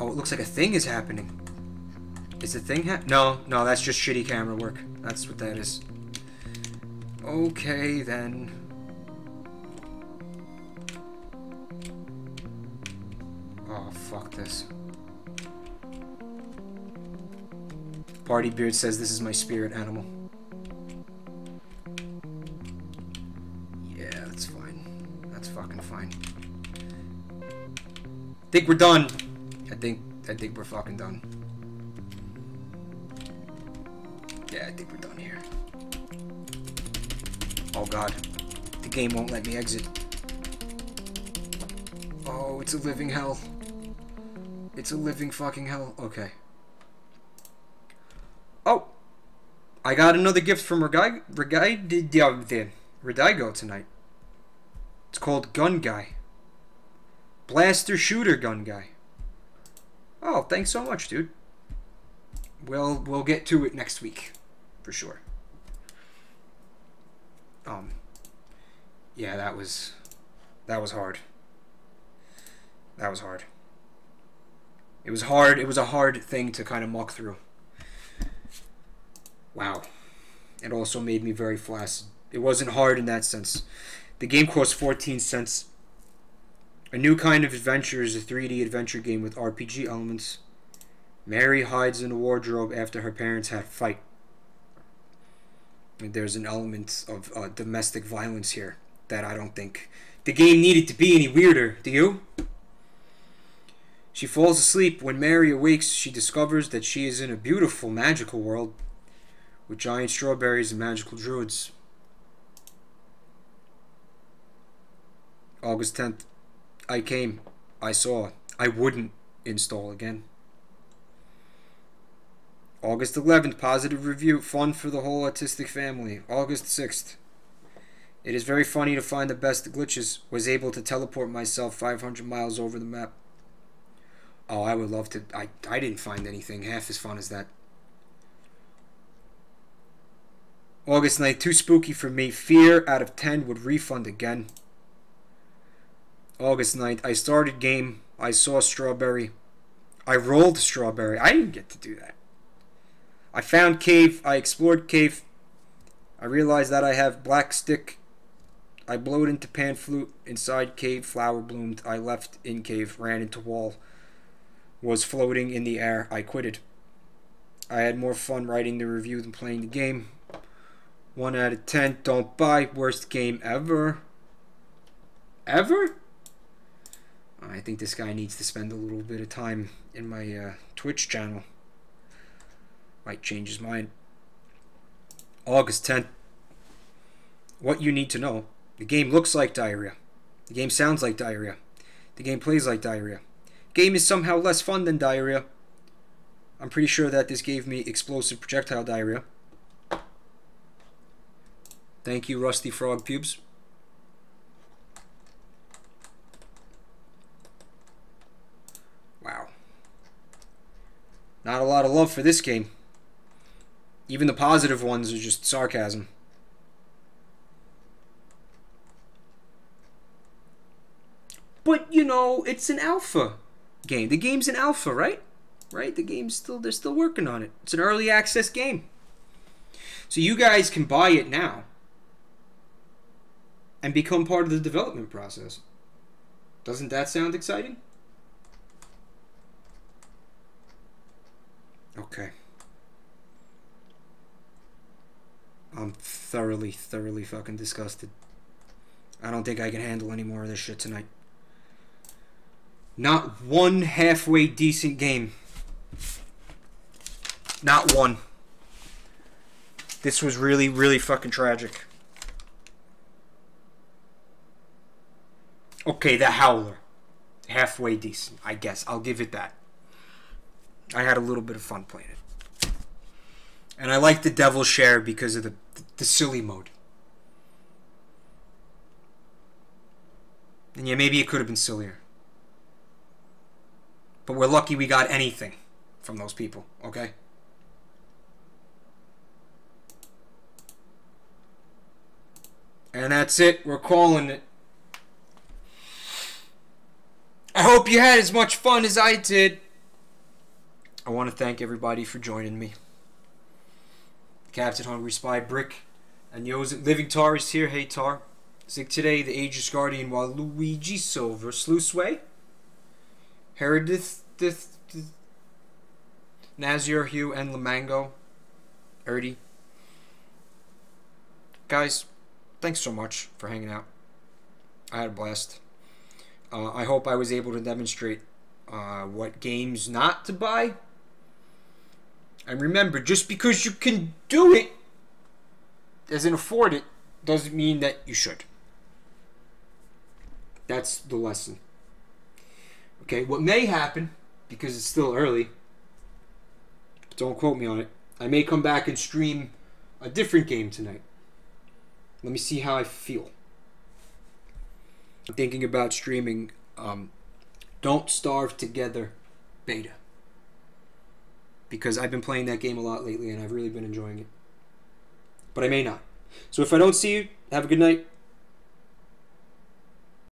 Oh, it looks like a thing is happening. Is the thing ha- No, no, that's just shitty camera work. That's what that is. Okay, then. Oh, fuck this. Party Beard says this is my spirit animal. I think we're done. I think I think we're fucking done. Yeah, I think we're done here. Oh god. The game won't let me exit. Oh, it's a living hell. It's a living fucking hell. Okay. Oh! I got another gift from Regai Regai Redigo tonight. It's called Gun Guy. Blaster Shooter Gun Guy. Oh, thanks so much, dude. We'll we'll get to it next week, for sure. Um. Yeah, that was that was hard. That was hard. It was hard. It was a hard thing to kind of muck through. Wow. It also made me very flaccid. It wasn't hard in that sense. The game cost 14 cents. A new kind of adventure is a 3D adventure game with RPG elements. Mary hides in a wardrobe after her parents had a fight. And there's an element of uh, domestic violence here that I don't think the game needed to be any weirder. Do you? She falls asleep. When Mary awakes, she discovers that she is in a beautiful, magical world with giant strawberries and magical druids. August 10th. I came. I saw. I wouldn't install again. August 11th. Positive review. Fun for the whole autistic family. August 6th. It is very funny to find the best glitches. Was able to teleport myself 500 miles over the map. Oh, I would love to. I, I didn't find anything half as fun as that. August 9th, too spooky for me. Fear out of 10 would refund again. August 9th, I started game. I saw strawberry. I rolled strawberry. I didn't get to do that. I found cave. I explored cave. I realized that I have black stick. I blowed into pan flute. Inside cave, flower bloomed. I left in cave, ran into wall. Was floating in the air. I quitted. I had more fun writing the review than playing the game. 1 out of 10. Don't buy. Worst game ever. Ever? I think this guy needs to spend a little bit of time in my uh, Twitch channel. Might change his mind. August 10th. What you need to know. The game looks like diarrhea. The game sounds like diarrhea. The game plays like diarrhea. Game is somehow less fun than diarrhea. I'm pretty sure that this gave me explosive projectile diarrhea. Thank you, Rusty Frog Pubes. Wow. Not a lot of love for this game. Even the positive ones are just sarcasm. But, you know, it's an alpha game. The game's an alpha, right? Right? The game's still, they're still working on it. It's an early access game. So you guys can buy it now and become part of the development process. Doesn't that sound exciting? Okay. I'm thoroughly, thoroughly fucking disgusted. I don't think I can handle any more of this shit tonight. Not one halfway decent game. Not one. This was really, really fucking tragic. Okay, the Howler. Halfway decent, I guess. I'll give it that. I had a little bit of fun playing it. And I like the Devil's Share because of the, the silly mode. And yeah, maybe it could have been sillier. But we're lucky we got anything from those people, okay? And that's it. We're calling it. I hope you had as much fun as I did. I want to thank everybody for joining me. Captain Hungry Spy Brick and Yo's Living Tar is here. Hey Tar. Sick today, the Aegis Guardian, while Luigi Silver, Sluiceway, Heredith, Dith, Dith, Nazir Hugh, and Lamango, Erdy. Guys, thanks so much for hanging out. I had a blast. Uh, I hope I was able to demonstrate uh, what games not to buy. And remember, just because you can do it, doesn't afford it, doesn't mean that you should. That's the lesson. Okay, what may happen, because it's still early, don't quote me on it, I may come back and stream a different game tonight. Let me see how I feel. I'm thinking about streaming um, Don't Starve Together beta. Because I've been playing that game a lot lately and I've really been enjoying it. But I may not. So if I don't see you, have a good night.